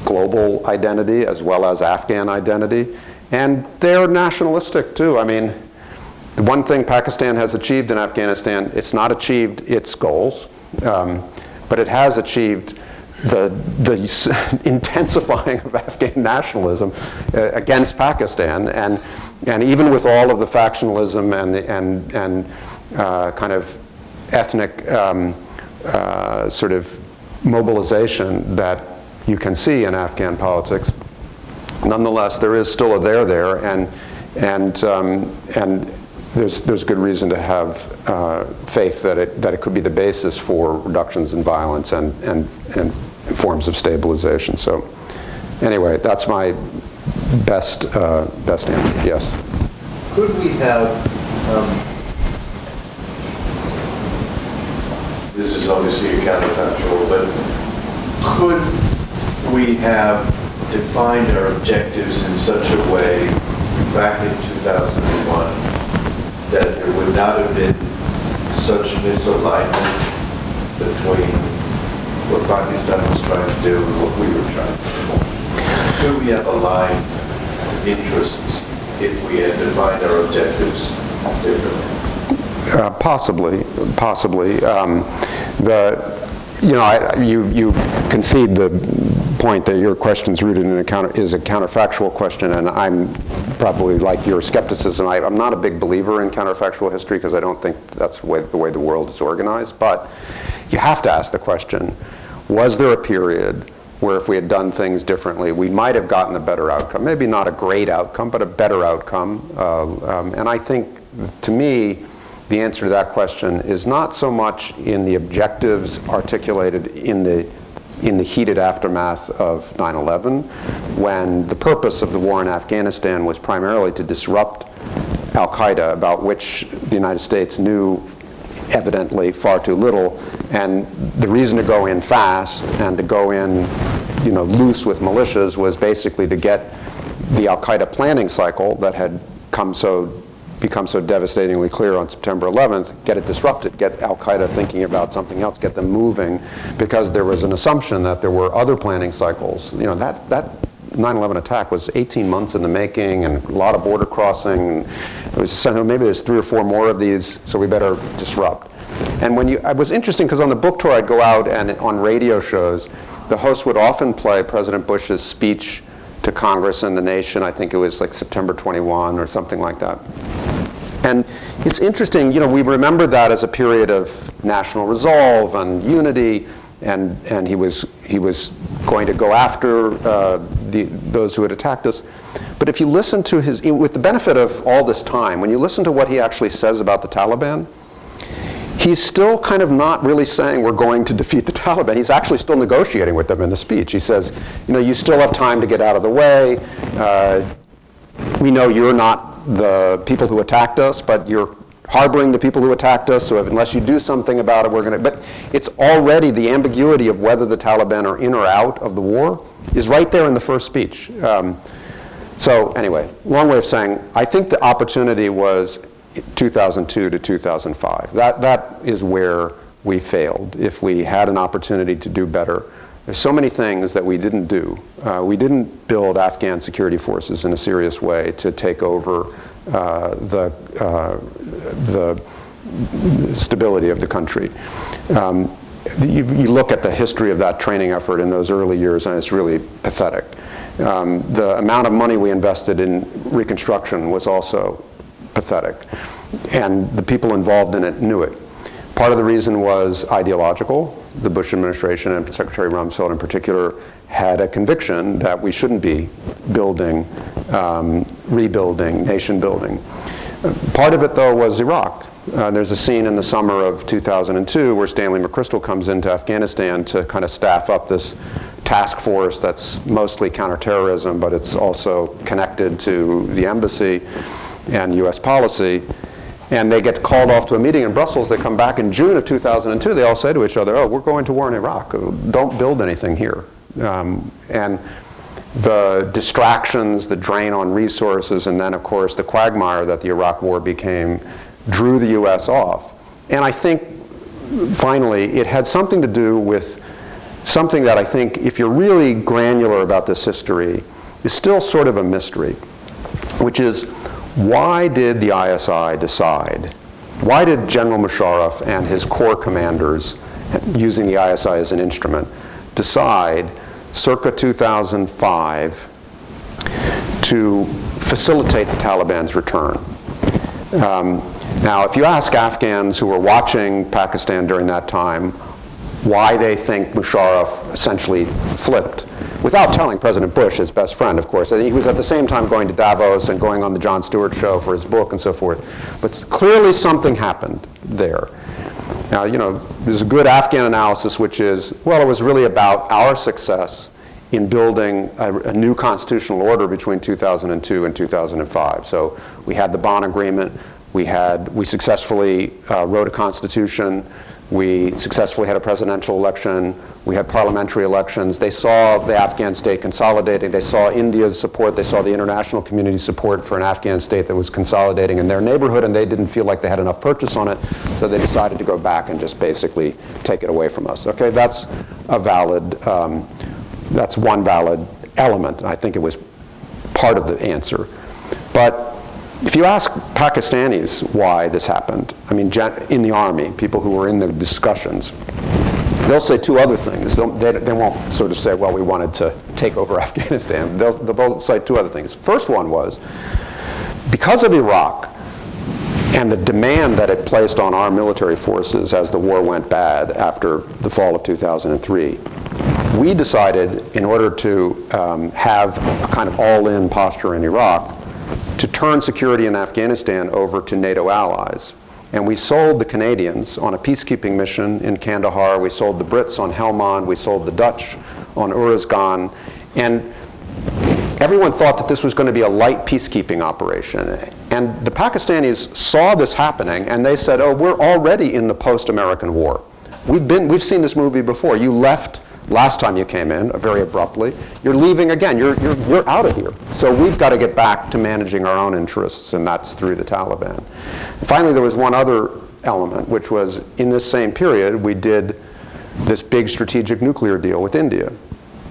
global identity as well as Afghan identity. And they're nationalistic too. I mean, the one thing Pakistan has achieved in Afghanistan, it's not achieved its goals, um, but it has achieved the, the intensifying of Afghan nationalism uh, against Pakistan. And and even with all of the factionalism and, the, and, and uh, kind of ethnic um, uh, sort of mobilization that you can see in Afghan politics, nonetheless, there is still a there there, and, and, um, and there's, there's good reason to have uh, faith that it, that it could be the basis for reductions in violence and, and, and forms of stabilization. So anyway, that's my best, uh, best answer, yes. Could we have, um, this is obviously a counterfactual, but could we have defined our objectives in such a way back in 2001 that there would not have been such misalignment between what Pakistan was trying to do and what we were trying to do? Could we have aligned interests if we had defined our objectives differently? Uh, possibly, possibly. Um, the, you know, I, you, you concede the point that your question's rooted in a counter, is a counterfactual question, and I'm probably like your skepticism. I, I'm not a big believer in counterfactual history because I don't think that's the way, the way the world is organized. But you have to ask the question, was there a period where if we had done things differently, we might have gotten a better outcome? Maybe not a great outcome, but a better outcome. Uh, um, and I think, to me, the answer to that question is not so much in the objectives articulated in the in the heated aftermath of 9-11, when the purpose of the war in Afghanistan was primarily to disrupt al-Qaeda, about which the United States knew evidently far too little, and the reason to go in fast and to go in you know, loose with militias was basically to get the al-Qaeda planning cycle that had come so become so devastatingly clear on September 11th, get it disrupted, get al-Qaeda thinking about something else, get them moving, because there was an assumption that there were other planning cycles. You know, that, that 9/11 attack was 18 months in the making and a lot of border crossing. It was maybe there's three or four more of these, so we better disrupt. And when you, it was interesting because on the book tour I'd go out and on radio shows, the host would often play President Bush's speech to Congress and the nation. I think it was like September 21 or something like that. And it's interesting, you know, we remember that as a period of national resolve and unity, and, and he, was, he was going to go after uh, the, those who had attacked us. But if you listen to his, with the benefit of all this time, when you listen to what he actually says about the Taliban, he's still kind of not really saying we're going to defeat the Taliban. He's actually still negotiating with them in the speech. He says, you know, you still have time to get out of the way. Uh, we know you're not the people who attacked us, but you're harboring the people who attacked us, so if, unless you do something about it, we're going to. But it's already the ambiguity of whether the Taliban are in or out of the war is right there in the first speech. Um, so, anyway, long way of saying, I think the opportunity was 2002 to 2005. That, that is where we failed. If we had an opportunity to do better, there's so many things that we didn't do. Uh, we didn't build Afghan security forces in a serious way to take over the, uh, the stability of the country. Um, you, you, look at the history of that training effort in those early years, and it's really pathetic. Um, the amount of money we invested in reconstruction was also pathetic, and the people involved in it knew it. Part of the reason was ideological. The Bush administration and Secretary Rumsfeld in particular had a conviction that we shouldn't be building, um, rebuilding, nation building. Part of it, though, was Iraq. Uh, there's a scene in the summer of 2002 where Stanley McChrystal comes into Afghanistan to kind of staff up this task force that's mostly counterterrorism, but it's also connected to the embassy and U.S. policy and they get called off to a meeting in Brussels. They come back in June of 2002. They all say to each other, oh, we're going to war in Iraq. Don't build anything here. Um, and the distractions, the drain on resources, and then, of course, the quagmire that the Iraq war became drew the U.S. off. And I think, finally, it had something to do with something that I think, if you're really granular about this history, is still sort of a mystery, which is why did the ISI decide? Why did General Musharraf and his corps commanders, using the ISI as an instrument, decide circa 2005 to facilitate the Taliban's return? Um, now, if you ask Afghans who were watching Pakistan during that time why they think Musharraf essentially flipped, without telling President Bush, his best friend, of course. He was at the same time going to Davos and going on the Jon Stewart show for his book and so forth. But clearly something happened there. Now, you know, there's a good Afghan analysis, which is, well, it was really about our success in building a, a, new constitutional order between 2002 and 2005. So we had the Bonn Agreement. We had, we successfully uh, wrote a constitution. We successfully had a presidential election. We had parliamentary elections. They saw the Afghan state consolidating. They saw India's support. They saw the international community's support for an Afghan state that was consolidating in their neighborhood, and they didn't feel like they had enough purchase on it, so they decided to go back and just basically take it away from us. Okay, that's a valid, um, that's one valid element. I think it was part of the answer. But if you ask Pakistanis why this happened, I mean, in the army, people who were in the discussions, they'll say two other things. They'll, they, they won't sort of say, well, we wanted to take over Afghanistan. They'll, they'll both cite two other things. First one was, because of Iraq and the demand that it placed on our military forces as the war went bad after the fall of 2003, we decided, in order to um, have a kind of all-in posture in Iraq, to turn security in Afghanistan over to NATO allies. And we sold the Canadians on a peacekeeping mission in Kandahar. We sold the Brits on Helmand. We sold the Dutch on Uruzgan. And everyone thought that this was going to be a light peacekeeping operation. And the Pakistanis saw this happening and they said, oh, we're already in the post-American war. We've, been, we've seen this movie before. You left last time you came in, uh, very abruptly. You're leaving again. You're, you're, you're out of here. So we've got to get back to managing our own interests, and that's through the Taliban. Finally, there was one other element, which was in this same period, we did this big strategic nuclear deal with India.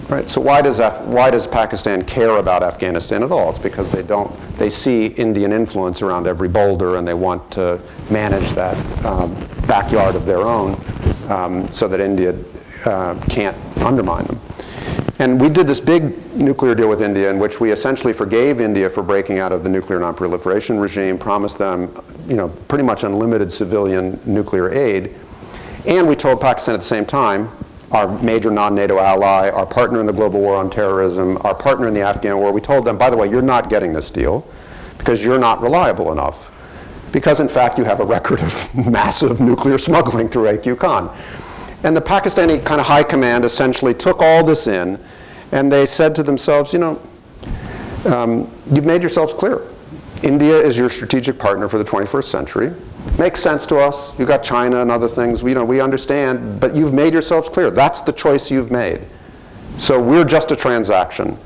Right? So why does, Af why does Pakistan care about Afghanistan at all? It's because they don't, they see Indian influence around every boulder and they want to manage that um, backyard of their own um, so that India uh, can't undermine them. And we did this big nuclear deal with India in which we essentially forgave India for breaking out of the nuclear nonproliferation regime, promised them you know, pretty much unlimited civilian nuclear aid, and we told Pakistan at the same time, our major non-NATO ally, our partner in the global war on terrorism, our partner in the Afghan war, we told them, by the way, you're not getting this deal because you're not reliable enough. Because in fact you have a record of massive nuclear smuggling through AQ Khan. And the Pakistani kind of high command essentially took all this in and they said to themselves, you know, um, you've made yourselves clear. India is your strategic partner for the 21st century. Makes sense to us. You've got China and other things. We, you know, we understand, but you've made yourselves clear. That's the choice you've made. So we're just a transaction.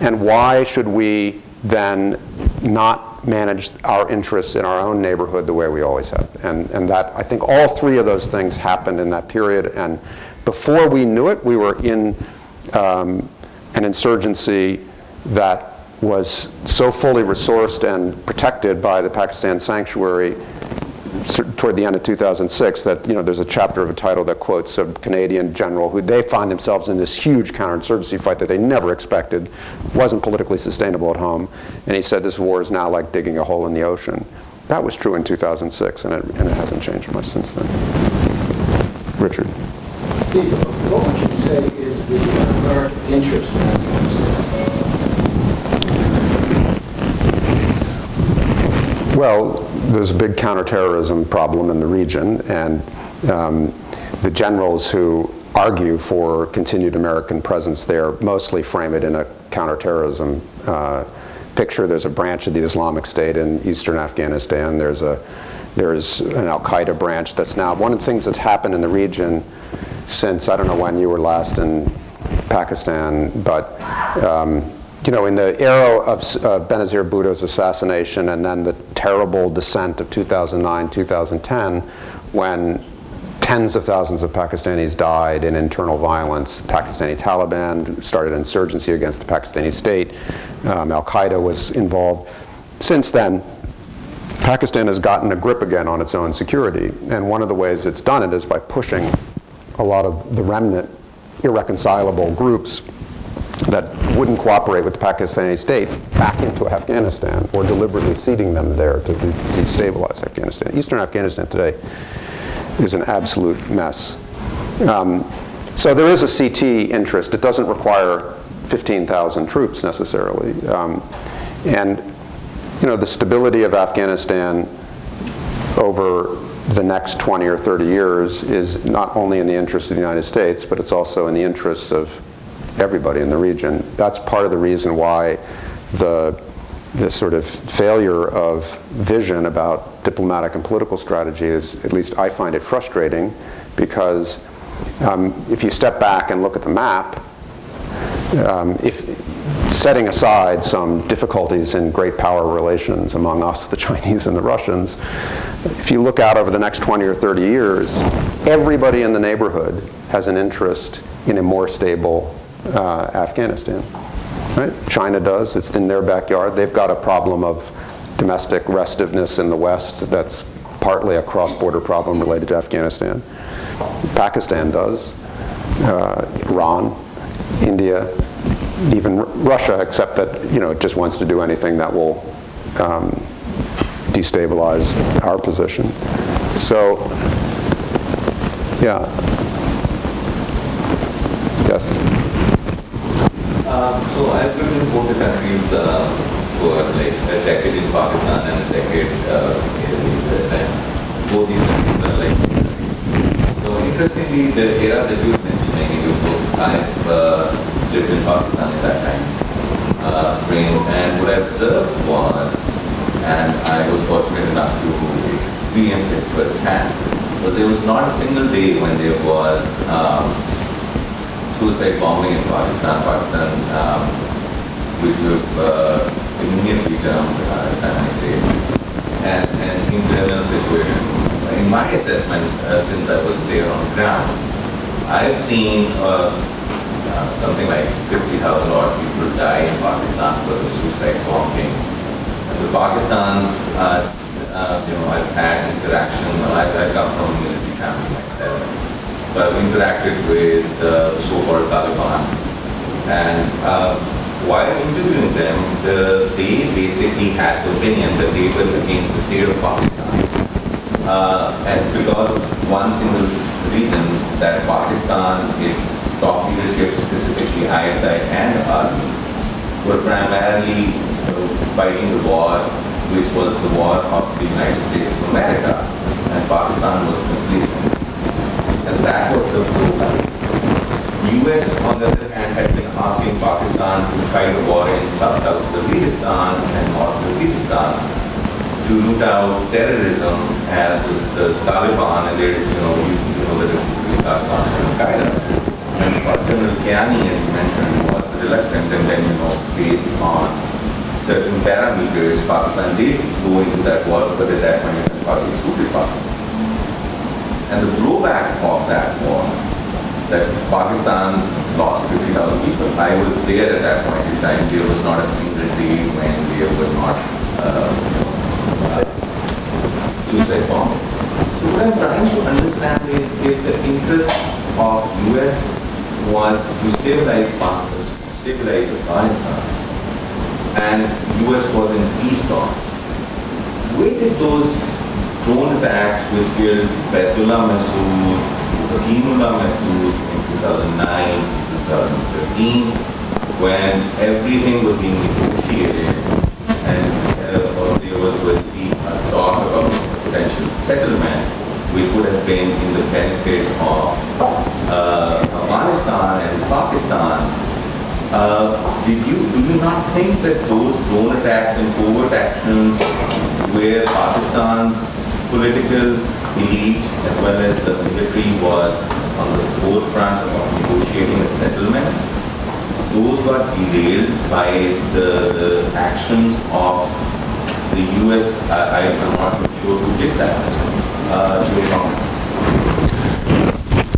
And why should we then not managed our interests in our own neighborhood the way we always have. And, and that, I think all three of those things happened in that period. And before we knew it, we were in um, an insurgency that was so fully resourced and protected by the Pakistan sanctuary toward the end of 2006 that you know there's a chapter of a title that quotes a Canadian general who they find themselves in this huge counterinsurgency fight that they never expected, wasn't politically sustainable at home, and he said this war is now like digging a hole in the ocean. That was true in 2006, and it, and it hasn't changed much since then. Richard. Steve, what would you say is the American interest in Afghanistan? Well, there's a big counterterrorism problem in the region, and um, the generals who argue for continued American presence there mostly frame it in a counterterrorism uh, picture. There's a branch of the Islamic State in eastern Afghanistan. There's a there's an Al Qaeda branch that's now one of the things that's happened in the region since I don't know when you were last in Pakistan, but um, you know, in the era of uh, Benazir Bhutto's assassination and then the terrible descent of 2009, 2010, when tens of thousands of Pakistanis died in internal violence. Pakistani Taliban started insurgency against the Pakistani state. Um, Al Qaeda was involved. Since then, Pakistan has gotten a grip again on its own security. And one of the ways it's done it is by pushing a lot of the remnant irreconcilable groups that wouldn't cooperate with the Pakistani state back into Afghanistan or deliberately seeding them there to de destabilize Afghanistan. Eastern Afghanistan today is an absolute mess. Um, so there is a CT interest. It doesn't require 15,000 troops necessarily. Um, and you know, the stability of Afghanistan over the next 20 or 30 years is not only in the interest of the United States, but it's also in the interest of everybody in the region. That's part of the reason why the, the sort of failure of vision about diplomatic and political strategy is, at least I find it frustrating, because um, if you step back and look at the map, um, if setting aside some difficulties in great power relations among us, the Chinese and the Russians, if you look out over the next 20 or 30 years, everybody in the neighborhood has an interest in a more stable uh, Afghanistan. Right? China does. It's in their backyard. They've got a problem of domestic restiveness in the West that's partly a cross-border problem related to Afghanistan. Pakistan does. uh, Iran, India, even R- Russia, except that, you know, it just wants to do anything that will um, destabilize our position. So, yeah. Yes. Um, So I've lived in both the countries uh, for like a decade in Pakistan and a decade uh, in the US, and both these countries are like. So interestingly, the era that you were mentioning in your book, I've uh, lived in Pakistan at that time, uh, and what I observed was, and I was fortunate enough to experience it firsthand, was there was not a single day when there was um, suicide bombing in Pakistan, Pakistan, um, which we've uh, immediately termed, uh, say, as an internal situation. In my assessment, uh, since I was there on the ground, I've seen uh, uh, something like 50,000 odd people die in Pakistan for the suicide bombing. And the Pakistan's, uh, you know, I've had interaction, I, I come from a military family interacted with uh, the so-called Taliban. And uh, while interviewing them, the, they basically had the opinion that they were against the state of Pakistan. Uh, and because one single reason that Pakistan, its top leadership, specifically ISI and army, were primarily uh, fighting the war, which was the war of the United States of America, and Pakistan was complacent and that was the program. US, on the other hand, had been asking Pakistan to fight a war in South Waziristan and North Waziristan to root out terrorism as the, the Taliban and there is, you know, you, you know, the, Taliban and Al-Qaeda. And General Kayani, as you mentioned, was reluctant and then, you know, based on certain parameters, Pakistan did go into that war, but at that point, it partly suited Pakistan. And the blowback of that was that Pakistan lost 50,000 people. I was there at that point in time. There was not a single day when there were not uh, uh, suicide bombing. So what I'm trying to understand is if the interest of US was to stabilize Pakistan, stabilize Afghanistan, and US was in peace talks, where did those drone attacks which killed Baitullah Masood, Hakimullah Masood in 2009, 2015, when everything was being negotiated and uh, there was, uh, talk about potential settlement, which would have been in the benefit of uh, Afghanistan and Pakistan, uh, did you, do you not think that those drone attacks and covert actions where Pakistan's political elite as well as the military was on the forefront of negotiating a settlement, those got derailed by the, the actions of the U.S. I, I'm not sure who did that. Uh.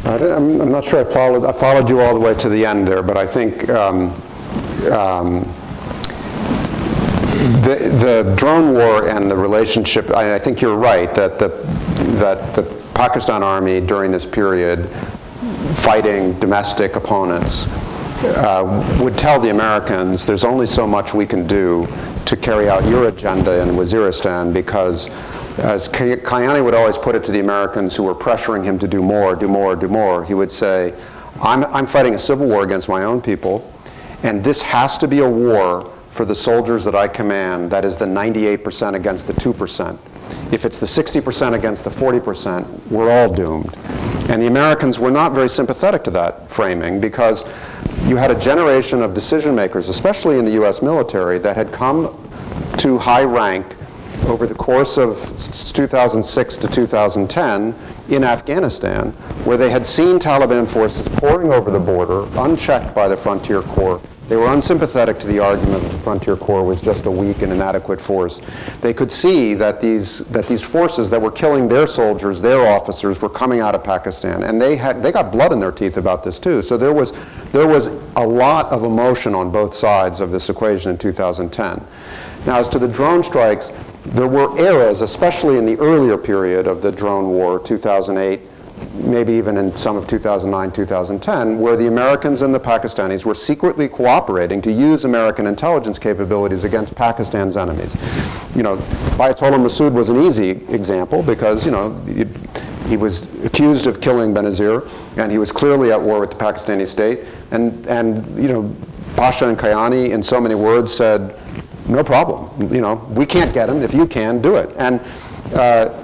I I'm not sure I followed, I followed you all the way to the end there, but I think um, um, the the drone war and the relationship, I I think you're right, that the, that the Pakistan army during this period, fighting domestic opponents, uh, would tell the Americans, there's only so much we can do to carry out your agenda in Waziristan because as Kay- Kayani would always put it to the Americans who were pressuring him to do more, do more, do more, he would say, I'm, I'm fighting a civil war against my own people, and this has to be a war for the soldiers that I command, that is the 98% against the 2%. If it's the 60% against the 40%, we're all doomed. And the Americans were not very sympathetic to that framing because you had a generation of decision makers, especially in the US military, that had come to high rank over the course of 2006 to 2010 in Afghanistan, where they had seen Taliban forces pouring over the border, unchecked by the Frontier Corps. They were unsympathetic to the argument that the Frontier Corps was just a weak and inadequate force. They could see that these, that these forces that were killing their soldiers, their officers, were coming out of Pakistan. And they, had, they got blood in their teeth about this too. So there was, there was a lot of emotion on both sides of this equation in 2010. Now, as to the drone strikes, there were eras, especially in the earlier period of the drone war, 2008, maybe even in some of 2009, 2010, where the Americans and the Pakistanis were secretly cooperating to use American intelligence capabilities against Pakistan's enemies. You know, Baitullah Masood was an easy example because, you know, he, was accused of killing Benazir, and he was clearly at war with the Pakistani state, and, and you know, Pasha and Kayani, in so many words, said, no problem. You know, we can't get him. If you can, do it. And, uh,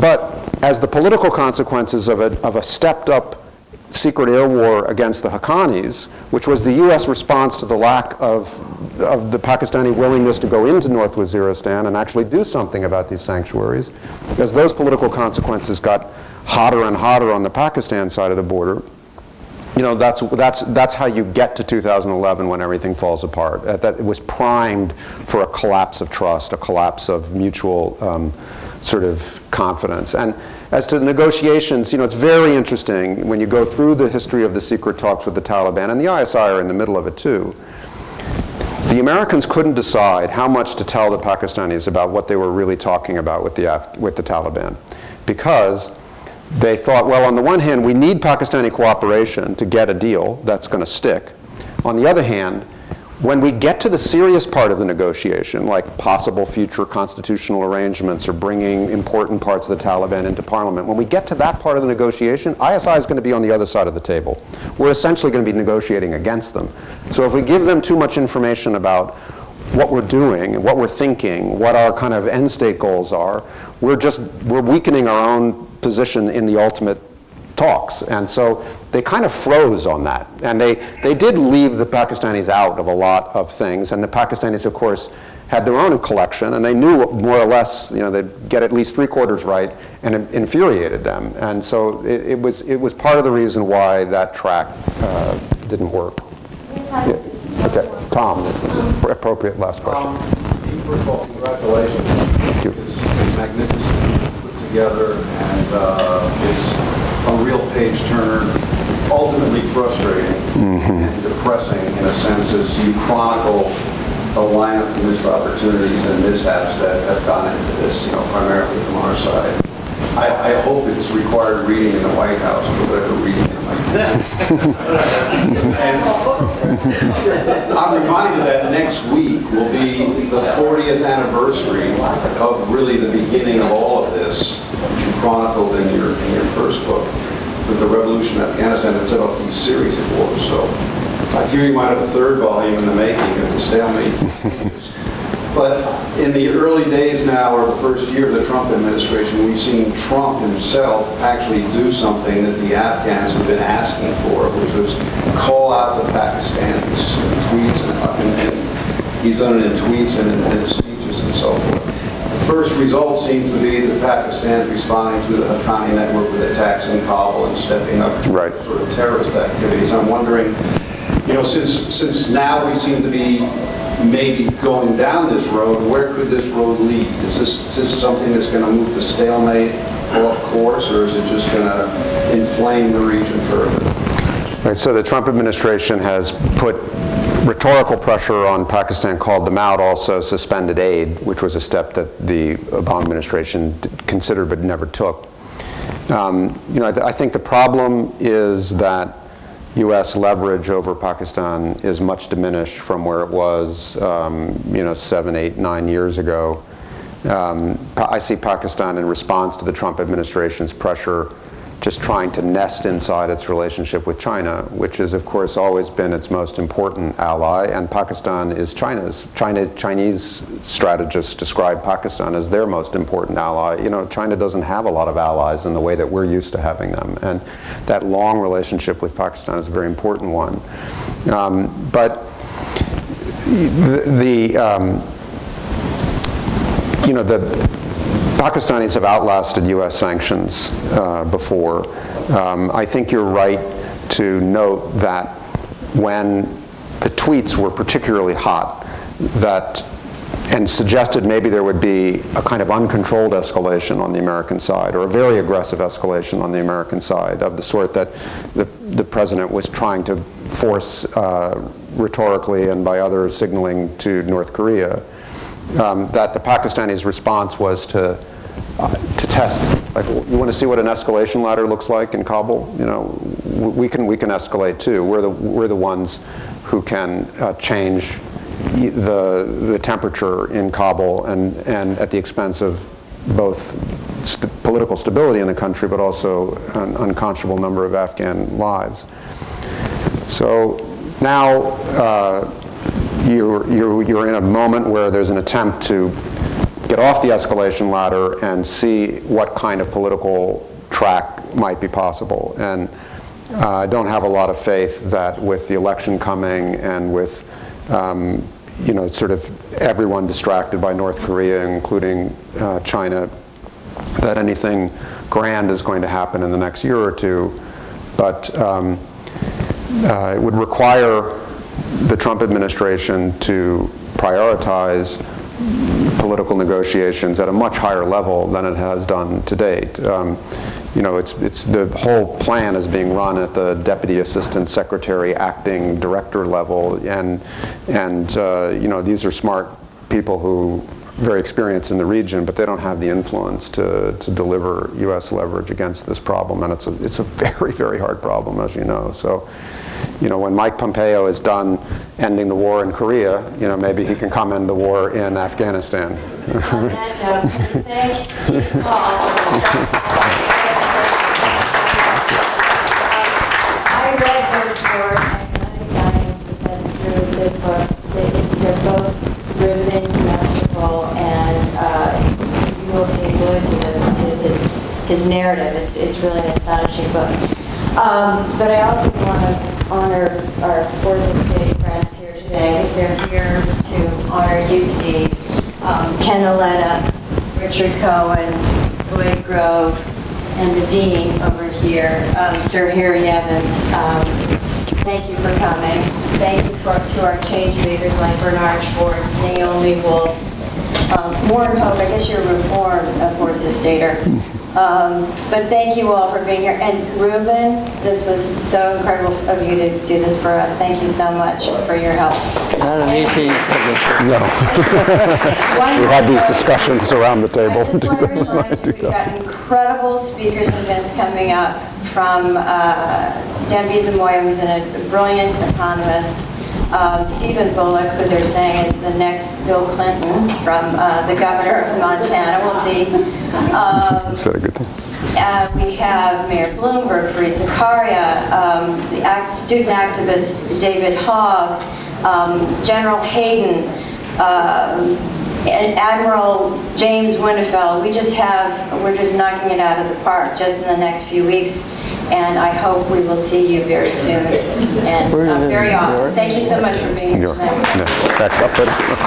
but as the political consequences of a, of a stepped up secret air war against the Haqqanis, which was the U.S. response to the lack of, of the Pakistani willingness to go into North Waziristan and actually do something about these sanctuaries, as those political consequences got hotter and hotter on the Pakistan side of the border, you know, that's, that's, that's how you get to 2011 when everything falls apart. That it was primed for a collapse of trust, a collapse of mutual um, sort of confidence. And as to the negotiations, you know, it's very interesting when you go through the history of the secret talks with the Taliban, and the ISI are in the middle of it too. The Americans couldn't decide how much to tell the Pakistanis about what they were really talking about with the, Af with the Taliban because they thought, well, on the one hand, we need Pakistani cooperation to get a deal that's going to stick. On the other hand, when we get to the serious part of the negotiation, like possible future constitutional arrangements or bringing important parts of the Taliban into parliament, when we get to that part of the negotiation, ISI is going to be on the other side of the table. We're essentially going to be negotiating against them. So if we give them too much information about what we're doing, what we're thinking, what our kind of end state goals are, we're just, we're weakening our own position in the ultimate talks. And so they kind of froze on that. And they, they did leave the Pakistanis out of a lot of things. And the Pakistanis, of course, had their own collection, and they knew more or less, you know, they'd get at least three quarters right, and it infuriated them. And so it, it was, it was part of the reason why that track uh, didn't work. Yeah. Okay, Tom, this is the appropriate last question. Um, First of all, congratulations. Thank you. It's magnificent put together, and uh, a real page turner, ultimately frustrating and depressing in a sense as you chronicle a lineup of missed opportunities and mishaps that have gone into this, you know, primarily from our side. I, I hope it's required reading in the White House, or whatever reading it might be. I'm reminded that next week will be the 40th anniversary of really the beginning of all of this, chronicled in your, in your first book, with the revolution in Afghanistan and set up these series of wars. So I fear you might have a third volume in the making of the stalemate. But in the early days now, or the first year of the Trump administration, we've seen Trump himself actually do something that the Afghans have been asking for, which was call out the Pakistanis in tweets, and, and, and he's done it in tweets and in, in speeches and so forth. The first result seems to be that Pakistan is responding to the Haqqani network with attacks in Kabul and stepping up Right. sort of terrorist activities. I'm wondering, you know, since, since now we seem to be maybe going down this road, where could this road lead? Is this, is this something that's going to move the stalemate off course, or is it just going to inflame the region further? Right, so the Trump administration has put rhetorical pressure on Pakistan, called them out, also suspended aid, which was a step that the Obama administration considered but never took. Um, you know, I, th- I think the problem is that U.S. leverage over Pakistan is much diminished from where it was, um, you know, seven, eight, nine years ago. Um, I see Pakistan in response to the Trump administration's pressure just trying to nest inside its relationship with China, which has, of course, always been its most important ally, and Pakistan is China's. China, Chinese strategists describe Pakistan as their most important ally. You know, China doesn't have a lot of allies in the way that we're used to having them, and that long relationship with Pakistan is a very important one. Um, but the, the um, you know, the Pakistanis have outlasted U.S. sanctions uh, before. Um, I think you're right to note that when the tweets were particularly hot, that and suggested maybe there would be a kind of uncontrolled escalation on the American side, or a very aggressive escalation on the American side, of the sort that the, the president was trying to force uh, rhetorically and by other signaling to North Korea um, that the Pakistanis' response was to uh, to test, like, you want to see what an escalation ladder looks like in Kabul? You know, we can, we can escalate too. We're the, we're the ones who can uh, change the, the temperature in Kabul and, and at the expense of both st- political stability in the country, but also an unconscionable number of Afghan lives. So now uh, you're, you're, you're in a moment where there's an attempt to get off the escalation ladder and see what kind of political track might be possible. And uh, I don't have a lot of faith that with the election coming and with um, you know, sort of everyone distracted by North Korea, including uh, China, that anything grand is going to happen in the next year or two. But um, uh, it would require the Trump administration to prioritize political negotiations at a much higher level than it has done to date. Um, you know, it's, it's, the whole plan is being run at the deputy assistant secretary, acting director level, and, and uh, you know, these are smart people who very experienced in the region, but they don't have the influence to, to deliver U.S. leverage against this problem, and it's a, it's a very, very hard problem, as you know. So, you know, when Mike Pompeo is done ending the war in Korea, you know, maybe he can come end the war in Afghanistan. his narrative. It's it's really an astonishing book. Um, But I also want to honor our Fourth Estate friends here today, because they're here to honor you, Steve. Um, Ken Auletta, Richard Cohen, Lloyd Grove, and the dean over here, um, Sir Harry Evans. Um, Thank you for coming. Thank you for- to our change leaders like Bernard Schwartz, Naomi Wolf, um, Warren Hoge, I guess you're a reformed uh, Fourth Estater. Um, But thank you all for being here. And Ruben, this was so incredible of you to do this for us. Thank you so much for your help. Not an easy subject. No, One we had these discussions around the table. I just want to you, we've got incredible speakers and events coming up from uh, Dambisa Moyo, who's a brilliant economist, um, Stephen Bullock, who they're saying is the next Bill Clinton from uh, the governor of Montana. We'll see. Um, Said a good thing. uh, We have Mayor Bloomberg, Fareed Zakaria, um, the act- student activist David Hogg, um, General Hayden, um, and Admiral James Winnefeld. We just have, we're just knocking it out of the park just in the next few weeks, and I hope we will see you very soon and We're uh, very often. Thank you so much for being here You're- tonight.